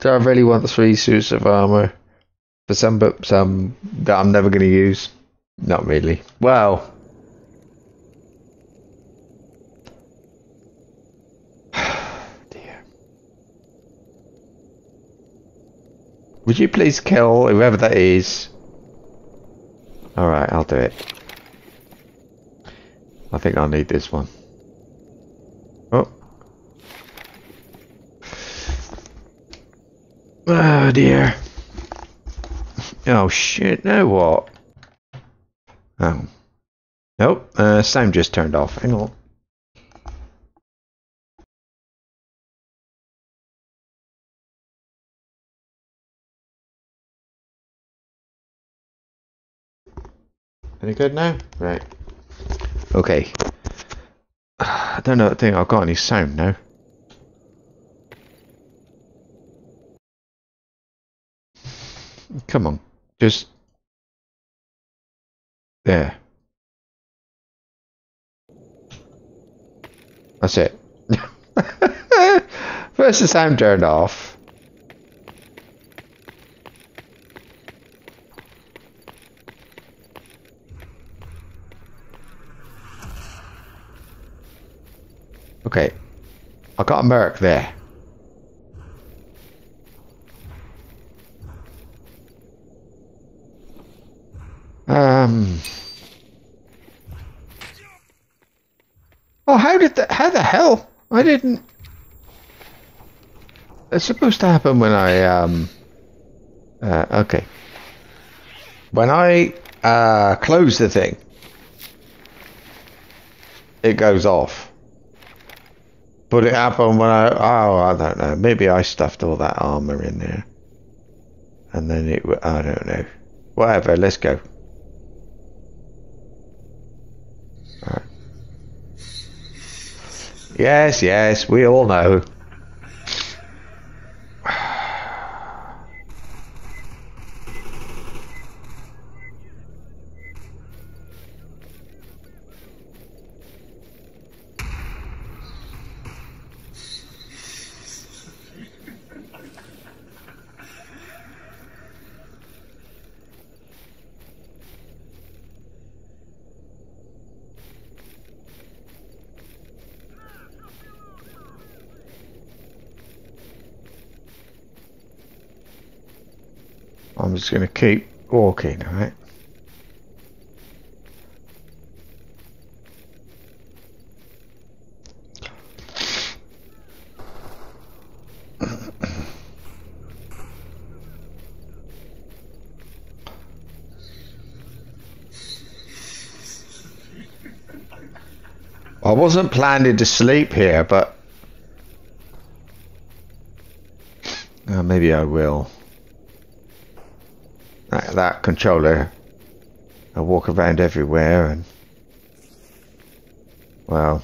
Do I really want three suits of armor for some, but some that I'm never gonna use? Not really. Well. dear. Would you please kill whoever that is? Alright, I'll do it. I think I'll need this one. Oh. Oh dear. Oh shit, now what? Oh. Nope, uh, sound just turned off. Hang on. Any good now? Right. Okay. I don't know, I think I've got any sound now. Come on. Just... There. That's it. First the sound turned off. Okay. I got a merc there. Um. Oh, how did that? How the hell? I didn't. It's supposed to happen when I um. Uh, okay. When I uh close the thing, it goes off. But it happened when I, oh, I don't know. Maybe I stuffed all that armor in there. And then it, I don't know. Whatever, let's go. Yes, yes, we all know. I'm just going to keep walking, alright? I wasn't planning to sleep here, but uh, maybe I will. That, controller, I walk around everywhere and well.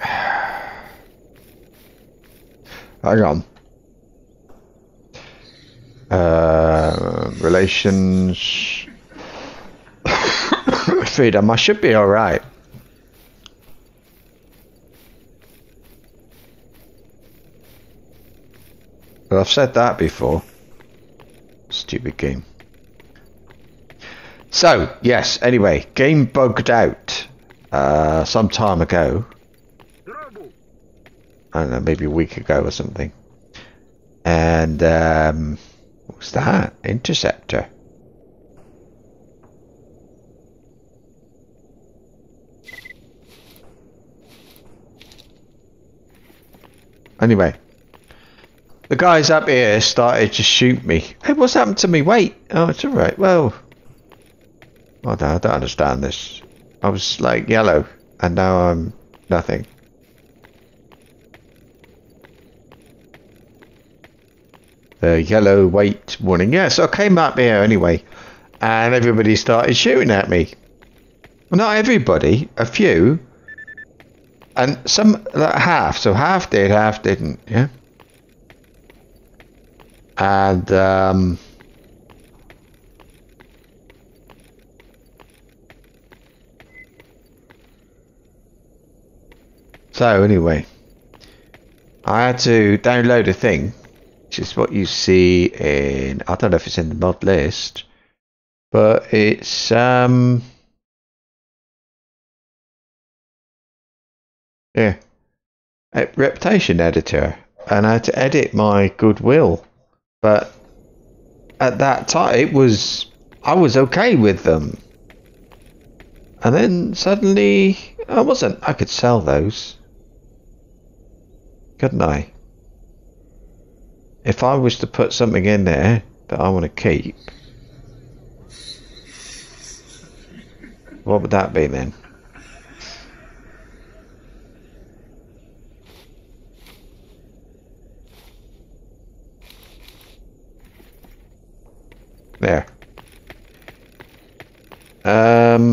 Hang on. Uh, relations. Freedom. I should be alright. But I've said that before. Stupid game. So, yes, anyway, game bugged out uh, some time ago. I don't know, maybe a week ago or something. And um, what's that? Interceptor. Anyway, the guys up here started to shoot me. Hey, what's happened to me? Wait. Oh, it's alright. Well, I don't, I don't understand this. I was like yellow, and now I'm nothing. the yellow wait warning. Yeah, so I came up here anyway, and everybody started shooting at me. Well, not everybody, a few, and some like half. So half did, half didn't. Yeah, and um, so anyway, I had to download a thing which is what you see in I don't know if it's in the mod list, but it's um yeah a reputation editor, and I had to edit my goodwill, but at that time it was I was okay with them, and then suddenly I wasn't. I could sell those, couldn't I? if I was to put something in there that I want to keep, what would that be then? There. Um,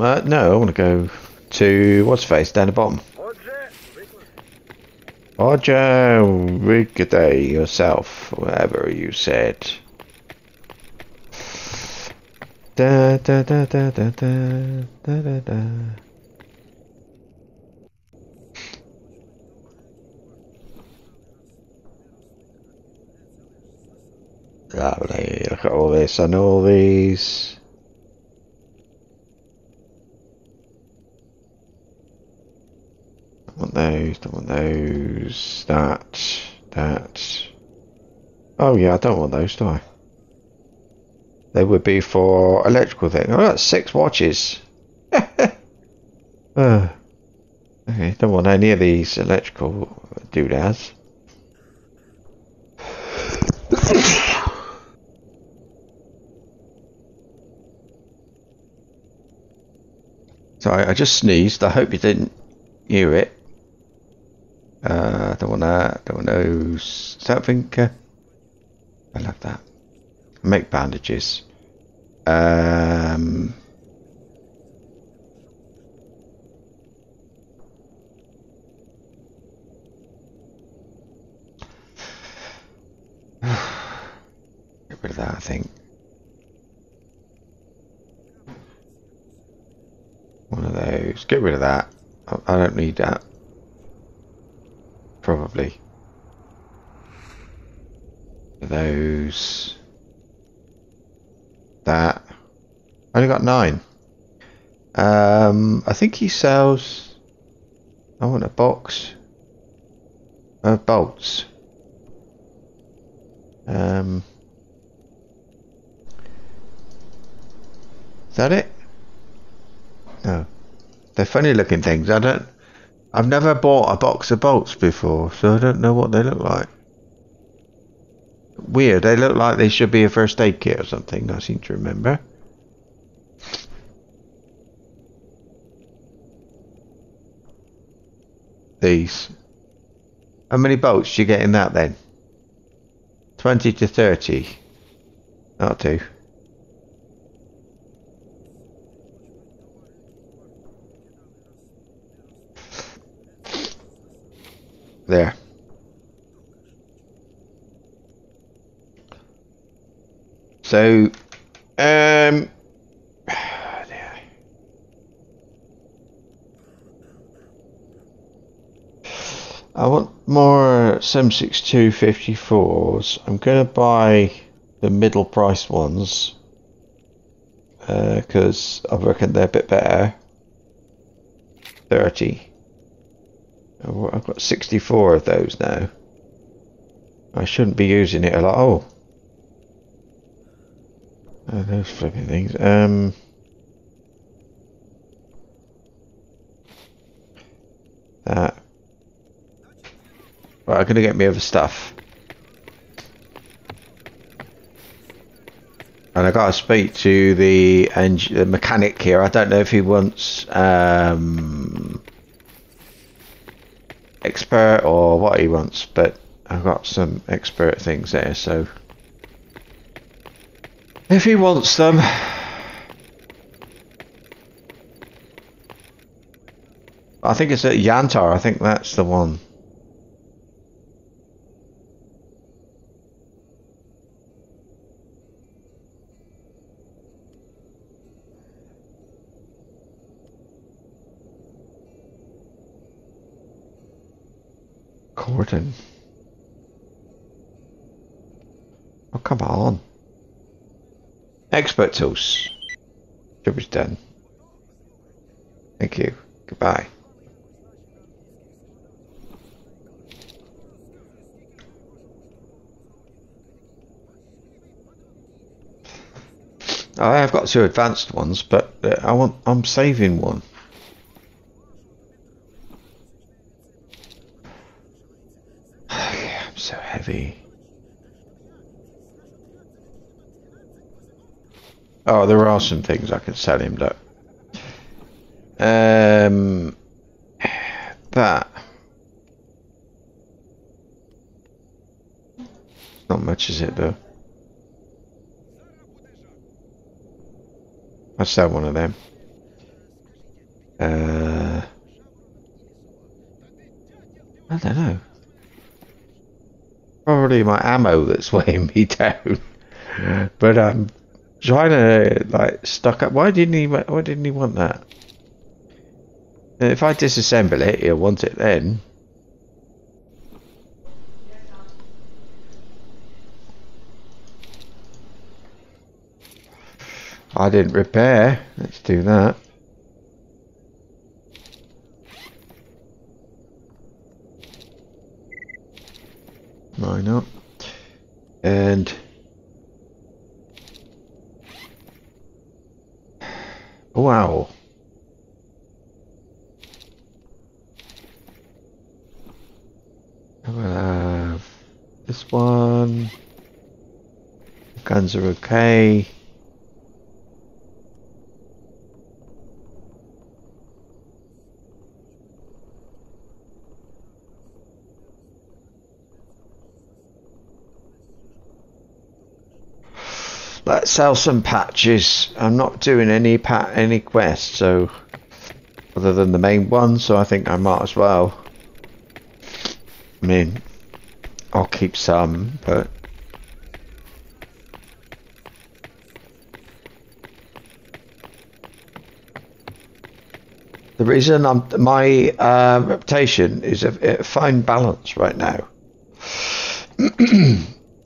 uh, no, I want to go to what's face down the bottom. Roger, Rigaday yourself, whatever you said. Da da da da da da da da. Lovely, look at all this and all these. Don't want those, don't want those, that, that. Oh yeah, I don't want those, do I? They would be for electrical thing. Oh, that's six watches. uh, okay, don't want any of these electrical doodads. Sorry, I just sneezed. I hope you didn't hear it. Uh, don't want that. Don't want those. Something. Uh, I love that. Make bandages. Um. Get rid of that, I think. One of those. Get rid of that. I don't need that. Probably. Those. That. Only got nine. Um, I think he sells. I want a box of bolts. Um, is that it? No. They're funny looking things. I don't. I've never bought a box of bolts before, so I don't know what they look like. Weird. They look like they should be a first aid kit or something. I seem to remember. These. How many bolts do you get in that then? 20 to 30. That'll do. There. So, um, I want more Sim 6254s. I'm going to buy the middle price ones because I reckon they're a bit better. 30. I've got 64 of those now. I shouldn't be using it a lot. Oh. Oh, those flipping things. Um. That. Right, I'm gonna get me other stuff. And I gotta speak to the, the mechanic here. I don't know if he wants um, expert or what he wants, but I've got some expert things there. So if he wants them, I think it's at Yantar. I think that's the one. Gordon. Oh, come on. Expert tools. Job is done. Thank you. Goodbye. I have got two advanced ones, but uh, I want I'm saving one. Oh, there are some things I can sell him, look. Um, that. Not much, is it, though? I'll sell one of them. Uh, I don't know. Probably my ammo that's weighing me down. but um, I'm trying to like stuck up. Why didn't he? Why didn't he want that? And if I disassemble it, he'll want it then. I didn't repair. Let's do that. Why not? And wow. I'm gonna have this one. Guns are okay. Let's sell some patches. I'm not doing any pat any quests, so other than the main one, so I think I might as well. I mean, I'll keep some, but the reason I'm my uh, reputation is a, a fine balance right now.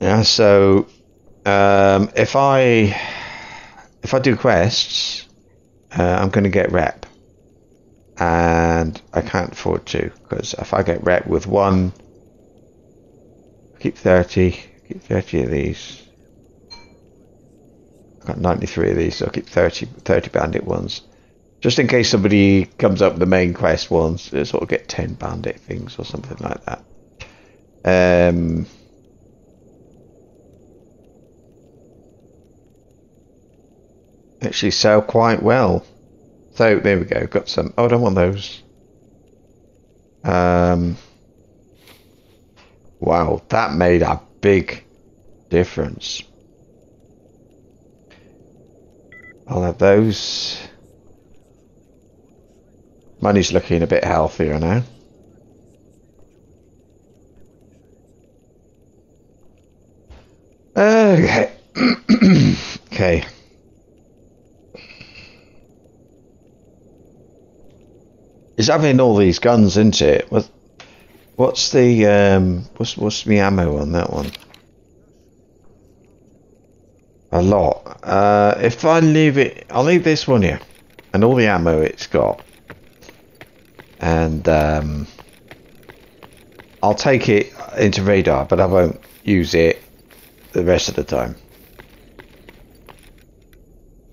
yeah, so um, if I if I do quests, uh, I'm going to get rep. And I can't afford to, because if I get rep with one, keep 30, keep 30 of these. I've got 93 of these, so I'll keep 30, 30 bandit ones. Just in case somebody comes up with the main quest ones, sort of get 10 bandit things or something like that. Um, actually sell quite well. So there we go, got some. Oh, I don't want those. Um, wow, that made a big difference. I'll have those. Money's looking a bit healthier now. Okay. okay. It's having all these guns, isn't it? What, what's the um, what's what's the ammo on that one? A lot. Uh, if I leave it, I'll leave this one here, and all the ammo it's got, and um, I'll take it into radar, but I won't use it the rest of the time.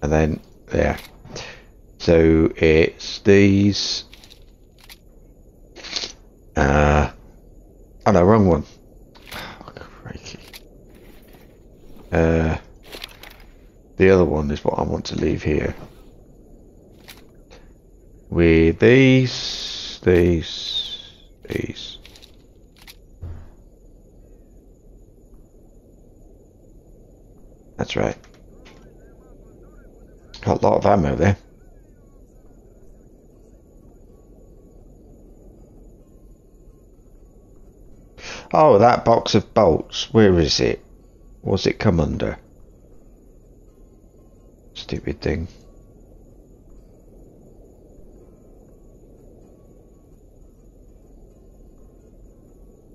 And then there. So it's these. Uh, oh no, wrong one. Oh, crikey. Uh, the other one is what I want to leave here. With these, these, these. That's right. Got a lot of ammo there. Oh, that box of bolts. Where is it? What's it come under? Stupid thing.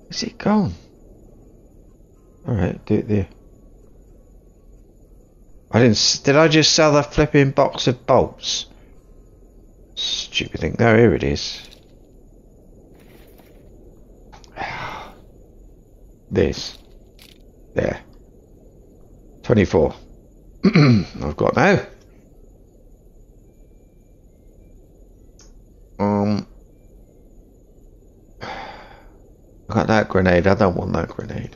Is it gone? Alright, do it there. I didn't. Did I just sell the flipping box of bolts? Stupid thing. No, here it is. This. There. 24. I've got now. Um. I got that grenade. I don't want that grenade.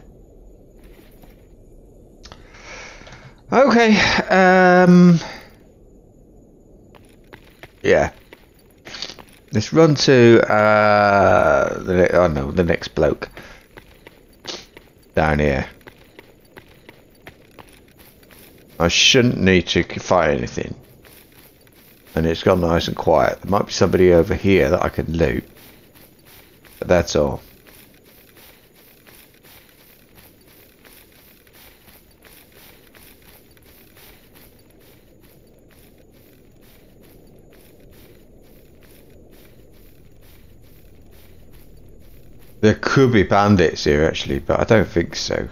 Okay. Um. Yeah. Let's run to uh. The oh no, the next bloke down here. I shouldn't need to fight anything. And it's gone nice and quiet. There might be somebody over here that I can loot. But that's all. There could be bandits here actually, but I don't think so.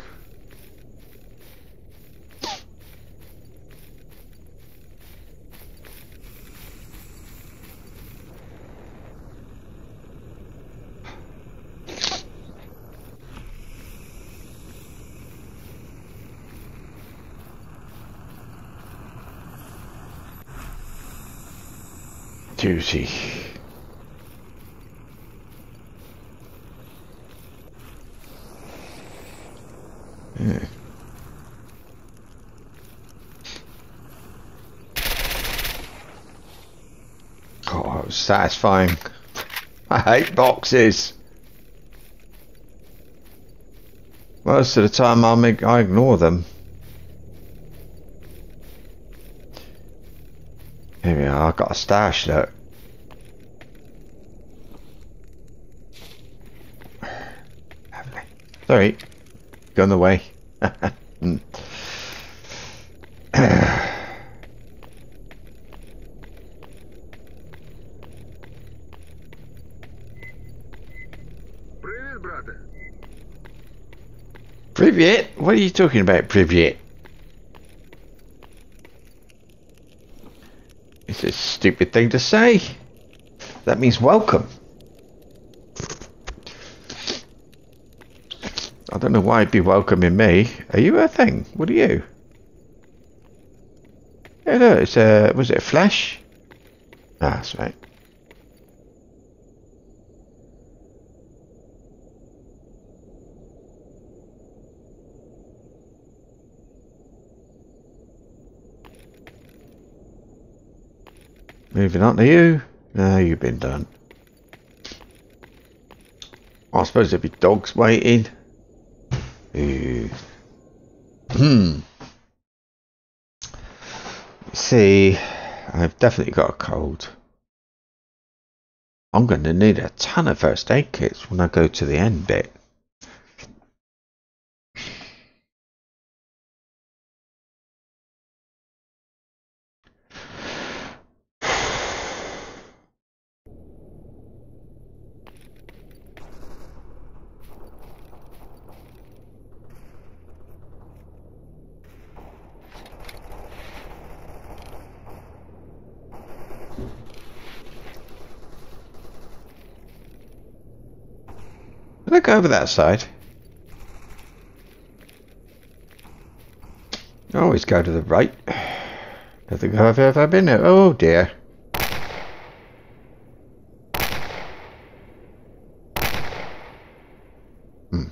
Duty. Oh, it was satisfying. I hate boxes. Most of the time, I make I ignore them. Here we are. I got a stash. Look. Sorry. Go on the way. Privyet? What are you talking about, Privyet? It's a stupid thing to say. That means welcome. Don't know why he'd be welcoming me. Are you a thing? What are you? Yeah, no, it's a. Was it a flash? Ah, that's right. Moving on to you. No, you've been done. I suppose there'd be dogs waiting. Ooh. Hmm. See, I've definitely got a cold. I'm going to need a ton of first aid kits when I go to the end bit. Over that side? Always go to the right. Don't think I've ever been there. Oh dear. Hmm.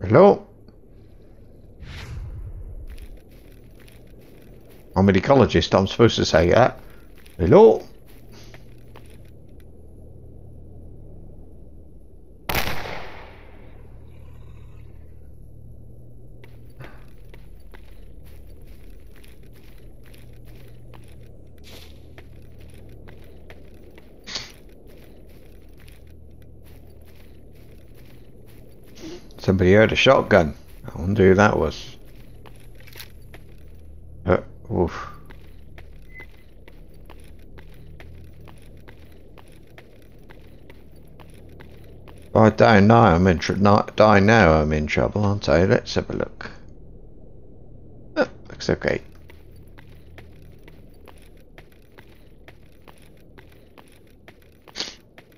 Hello? An ecologist, I'm supposed to say that. Hello? Somebody heard a shotgun. I wonder who that was. Uh, oof. I die now, I'm in not die now. I'm in trouble, aren't I? Let's have a look. Oh, looks okay.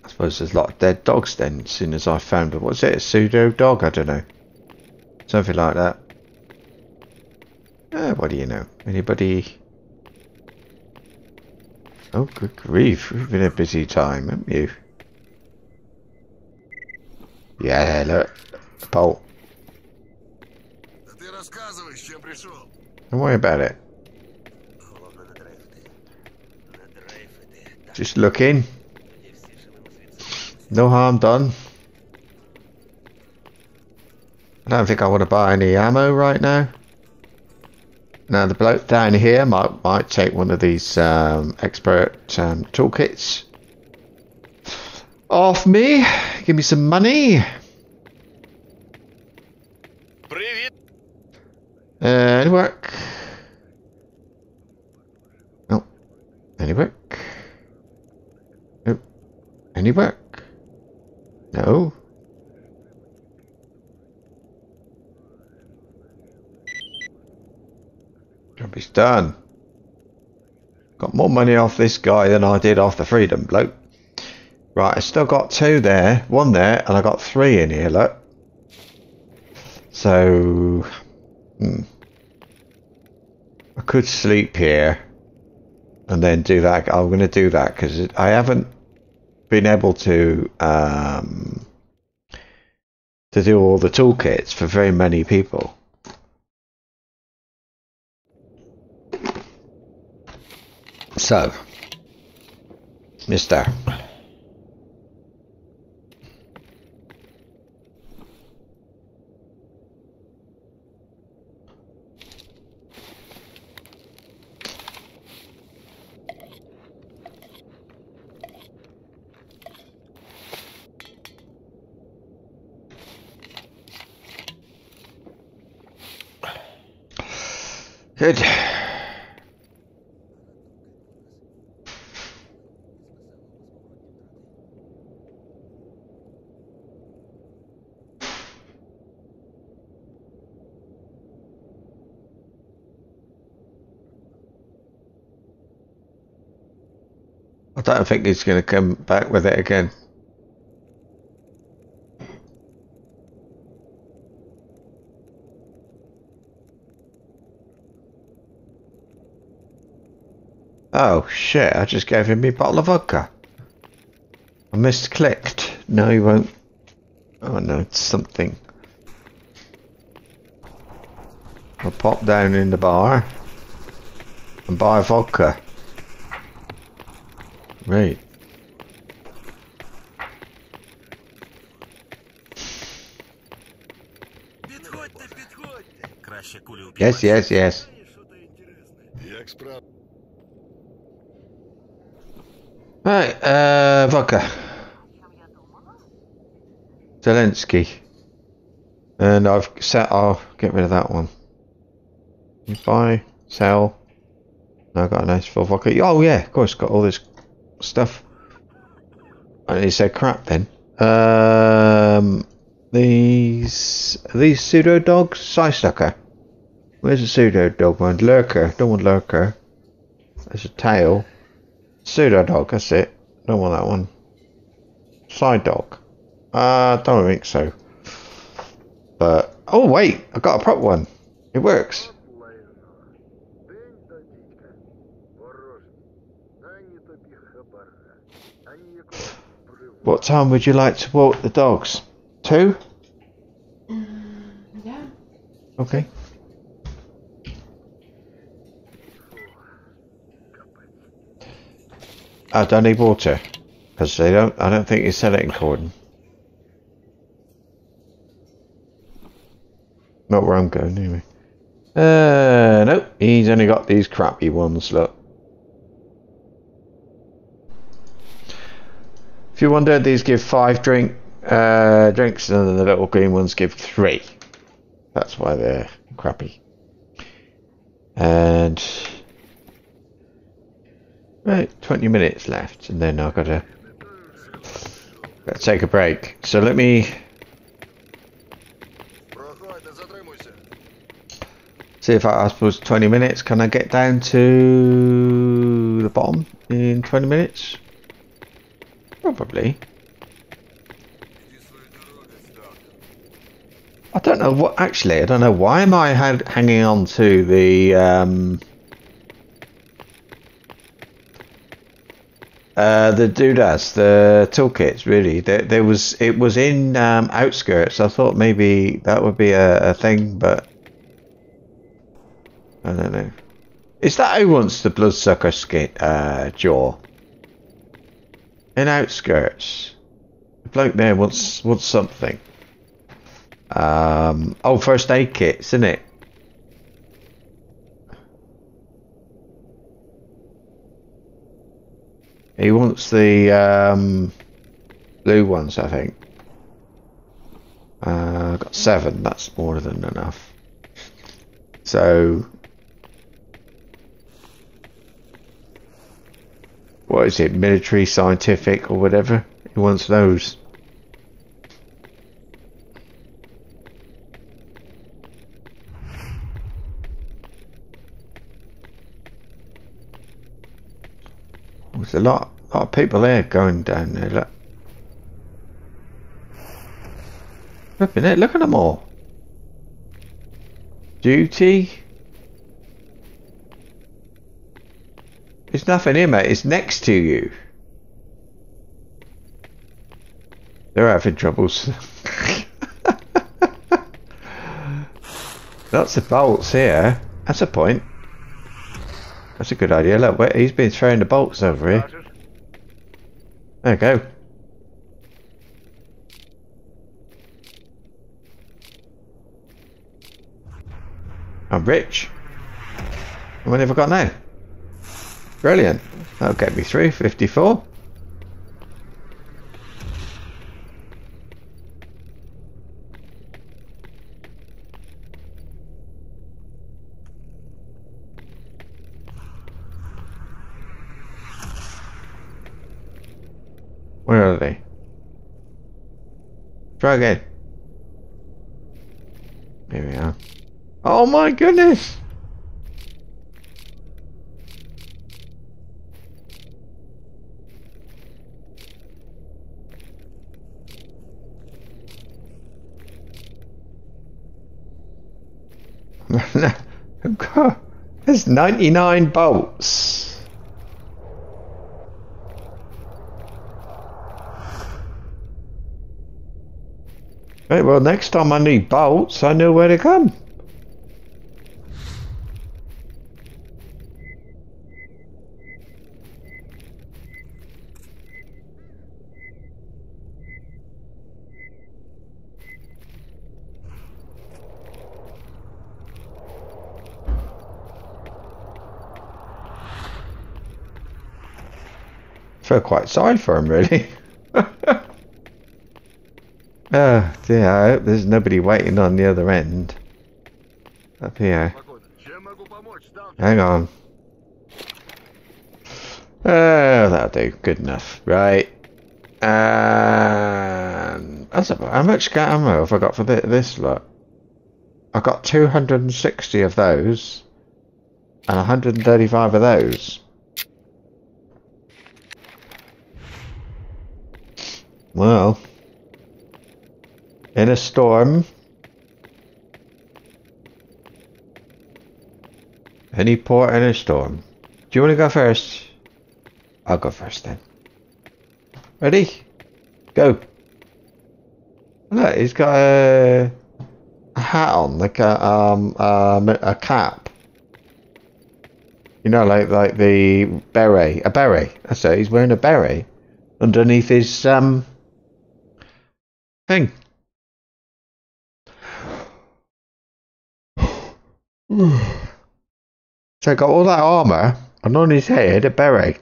I suppose there's a lot of dead dogs then. As soon as I found it, what's it? A pseudo dog? I don't know. Something like that. Eh, what do you know? Anybody? Oh, good grief. We've been a busy time, haven't you? Yeah, look. The pole. Да ты рассказывай, с чем пришел. Don't worry about it. Головно на драйв ты. На драйв ты. Так, Just looking. где все живым и свинцом. No harm done. I don't think I want to buy any ammo right now. Now the bloke down here might might take one of these um, expert um, toolkits off me. Give me some money. Any work? No. Any work? No. Any work? No. Job is done. Got more money off this guy than I did off the freedom bloke. Right, I still got two there, one there, and I got three in here, look. So, hmm. I could sleep here and then do that. I'm going to do that because I haven't been able to um, to do all the toolkits for very many people. So, Mister. Good. I don't think he's going to come back with it again. Oh shit, I just gave him my bottle of vodka. I misclicked. No, he won't. Oh no, it's something. I'll pop down in the bar and buy vodka. Right. Yes, yes, yes. Right, uh, vodka. Zelensky. And I've set, I'll get rid of that one. You buy, sell. No, I got a nice full vodka. Oh yeah, of course, got all this stuff. Need to say crap then. Um, these, these pseudo dogs? Sidestucker. Where's the pseudo dog one? Lurker. Don't want lurker. There's a tail. Pseudo dog, that's it. Don't want that one. Side dog. Uh, don't think so. But, oh wait, I got a proper one. It works. What time would you like to walk the dogs? Two? Um, yeah. Okay. I don't need water. Because they don't, I don't think you sell it in Cordon. Not where I'm going, anyway. Uh, nope. He's only got these crappy ones, look. If you wonder, these give five drink uh, drinks, and then the little green ones give three. That's why they're crappy. And Right, 20 minutes left, and then I've got to take a break. So let me see if I, I suppose 20 minutes. Can I get down to the bottom in 20 minutes? Probably. I don't know what actually I don't know why am I hanging on to the um, uh, the doodads, the toolkits. Really, there, there was it was in um, outskirts. I thought maybe that would be a, a thing, but I don't know. Is that who wants the bloodsucker skin uh, jaw? In outskirts, the bloke there wants wants something. Um, oh, first aid kits, isn't it? He wants the um, blue ones, I think. Uh, I've got seven. That's more than enough. So, what is it? Military, scientific, or whatever. He wants those. There's a lot, lot of people there going down there. Look. Flipping it, look at them all. Duty. There's nothing here, mate. It's next to you. They're having troubles. Lots of bolts here. That's a point. That's a good idea. Look, he's been throwing the bolts over here. There we go. I'm rich. How many have I got now? Brilliant. That'll get me through. 54. Where are they? Try again. There we are. Oh my goodness! There's 99 bolts. Right, well, next time I need bolts, I know where to come. feel quite sorry for him, really. Ah, oh dear, I hope there's nobody waiting on the other end. Up here. Hang on. Oh, that'll do. Good enough. Right. Um, that's about, how much ammo have I got for this lot? I've got 260 of those and 135 of those. Well, in a storm, any port in a storm. Do you want to go first? I'll go first then. Ready? Go. Look, he's got a, a hat on, like a um um a cap. You know, like like the beret, a beret. That's it. He's wearing a beret underneath his um thing. So I got all that armour, and on his head a beret.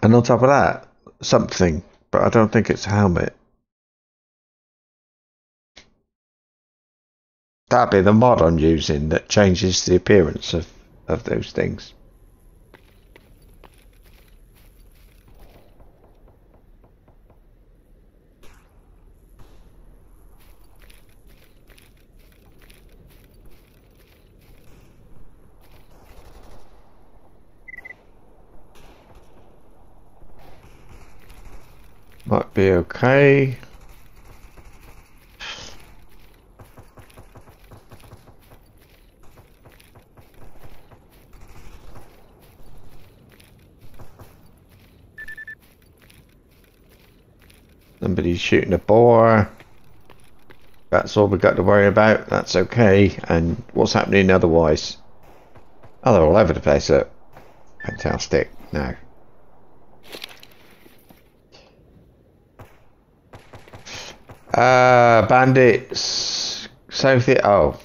And on top of that, something, but I don't think it's a helmet. That'd be the mod I'm using that changes the appearance of, of those things. Might be okay. Somebody's shooting a boar. That's all we got to worry about. That's okay. And what's happening otherwise? Oh, they're all over the place. Look. Fantastic. No. Uh, bandits. South. Oh,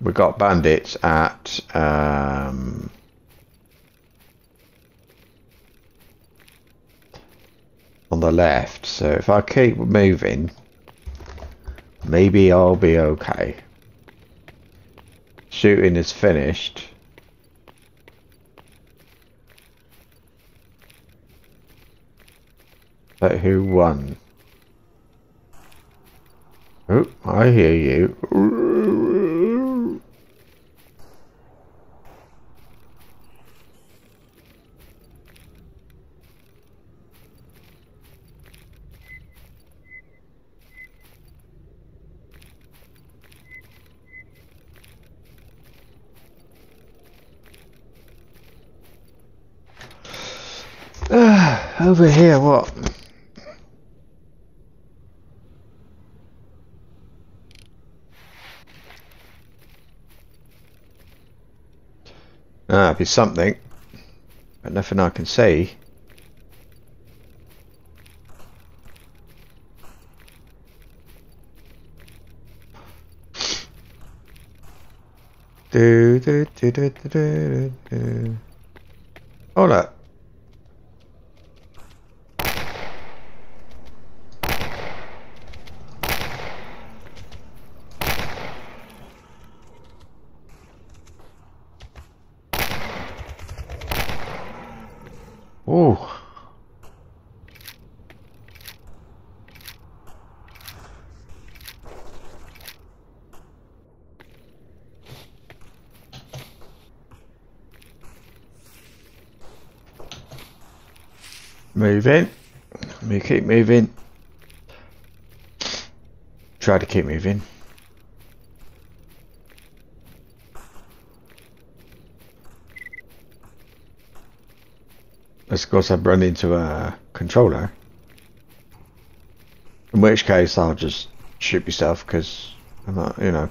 we got bandits at um. On the left, so if I keep moving, maybe I'll be okay. Shooting is finished. But who won? Oh, I hear you. Over here, what? Ah, be something. But nothing I can see. Do, do, do, do, do, do, do. Hold up. Ooh. Moving. Me keep moving. Try to keep moving. Of course, I've run into a controller. In which case, I'll just shoot myself because I'm not, you know,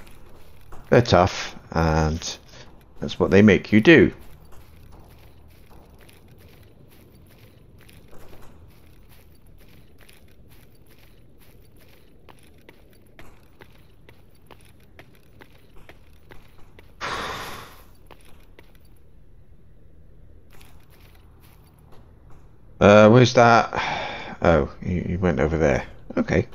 they're tough and that's what they make you do. Where's that? Oh, you, you went over there. Okay.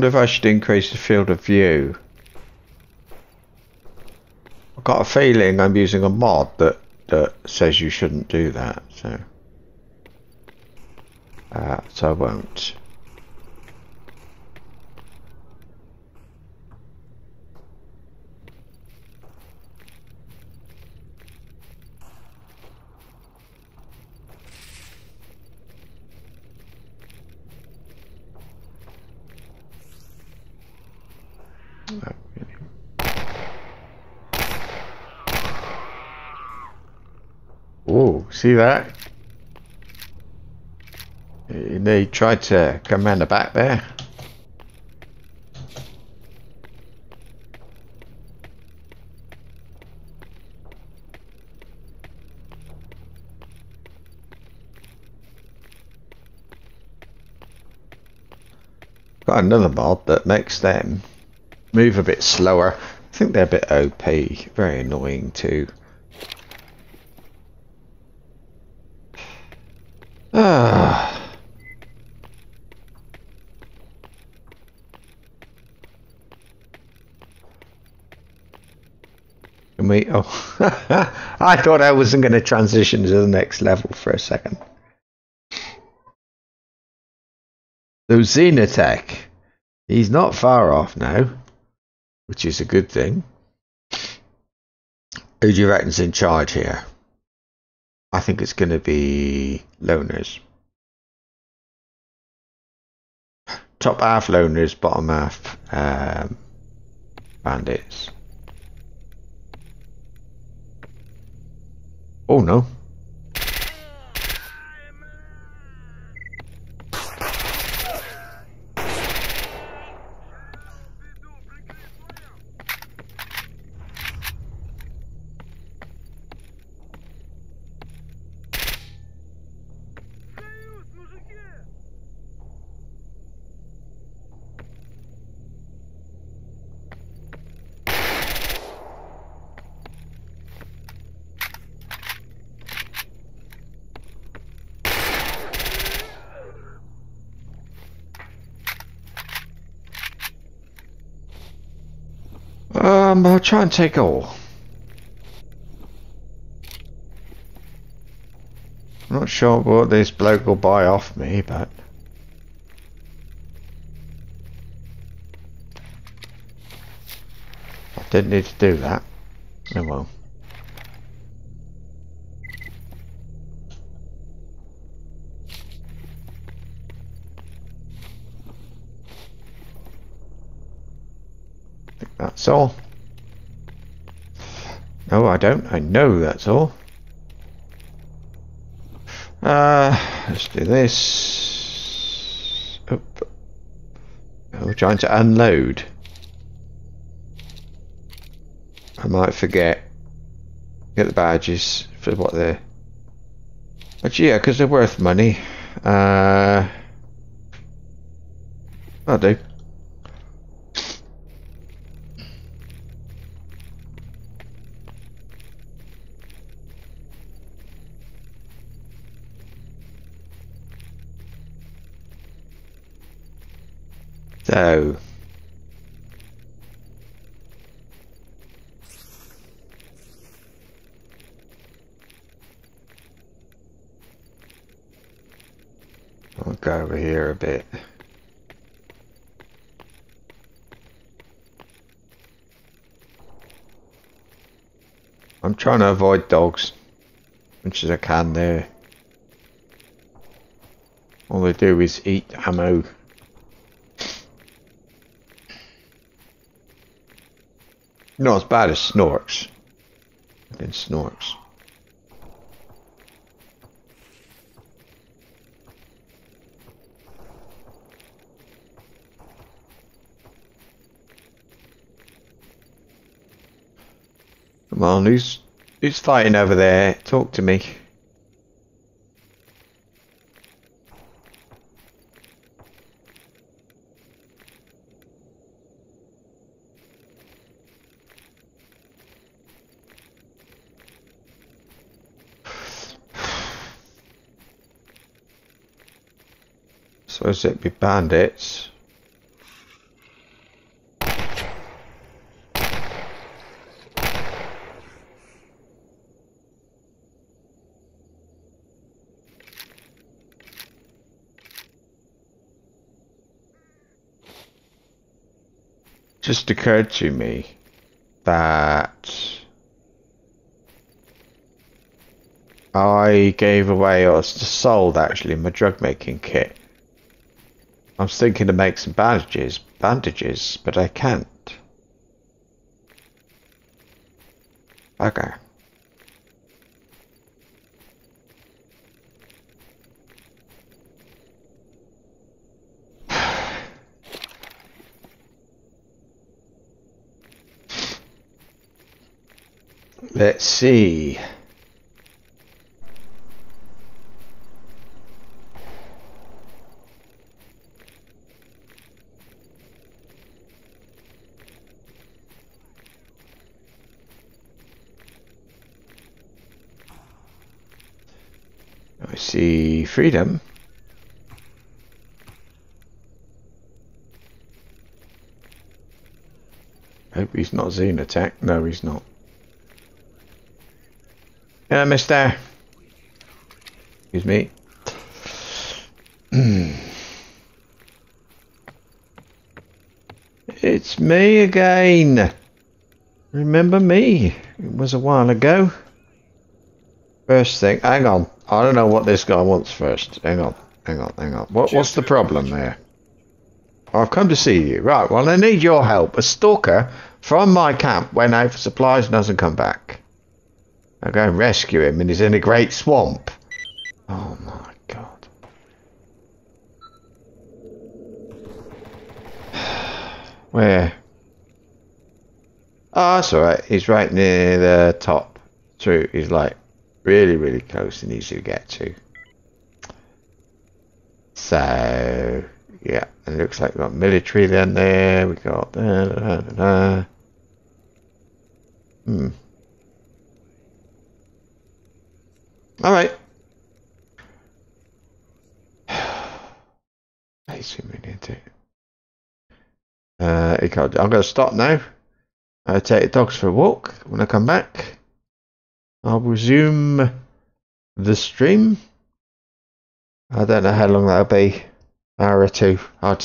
Wonder if I should increase the field of view. I've got a feeling I'm using a mod that that says you shouldn't do that, so uh, so I won't. Oh, see that? They tried to come round the back there. Got another mod that makes them move a bit slower. I think they're a bit OP, very annoying too. Ah. Can we? Oh, I thought I wasn't going to transition to the next level for a second. So Xenotech, he's not far off now, which is a good thing. Who do you reckon's in charge here? I think it's going to be loners. Top half loners, bottom half um, bandits. Oh no. Um, I'll try and take all. I'm not sure what this bloke will buy off me, but I didn't need to do that. Oh well. that's all. No, I don't. I know that's all. Uh, let's do this. Oh, we're trying to unload. I might forget. Get the badges for what they're. But yeah, because they're worth money. Uh, I'll do. So. I'll go over here a bit. I'm trying to avoid dogs, much as I can there. All they do is eat ammo. Not it's bad as Snorks. Fucking Snorks. Come on, who's who's fighting over there? Talk to me. It'd be bandits. Just occurred to me that I gave away or sold actually my drug making kit. I was thinking to make some bandages, bandages, but I can't. Okay. Let's see. I freedom. Hope he's not Xenotech. No, he's not. Yeah, mister. Excuse me. Hmm. it's me again. Remember me? It was a while ago. First thing, hang on. I don't know what this guy wants first. Hang on, hang on, hang on. What, what's the problem there? I've come to see you. Right, well, I need your help. A stalker from my camp went out for supplies and hasn't come back. I'll go and rescue him, and he's in a great swamp. Oh my god. Where? Ah, oh, that's alright. He's right near the top. True, he's like really, really close and easy to get to. So, yeah, it looks like we've got military then there. We got. Da, da, da. Hmm. All right. Basically, we need to. Uh, I'm going to stop now. Uh, take the dogs for a walk. When I come back, I'll resume the stream. I don't know how long that'll be. Hour or two. I'll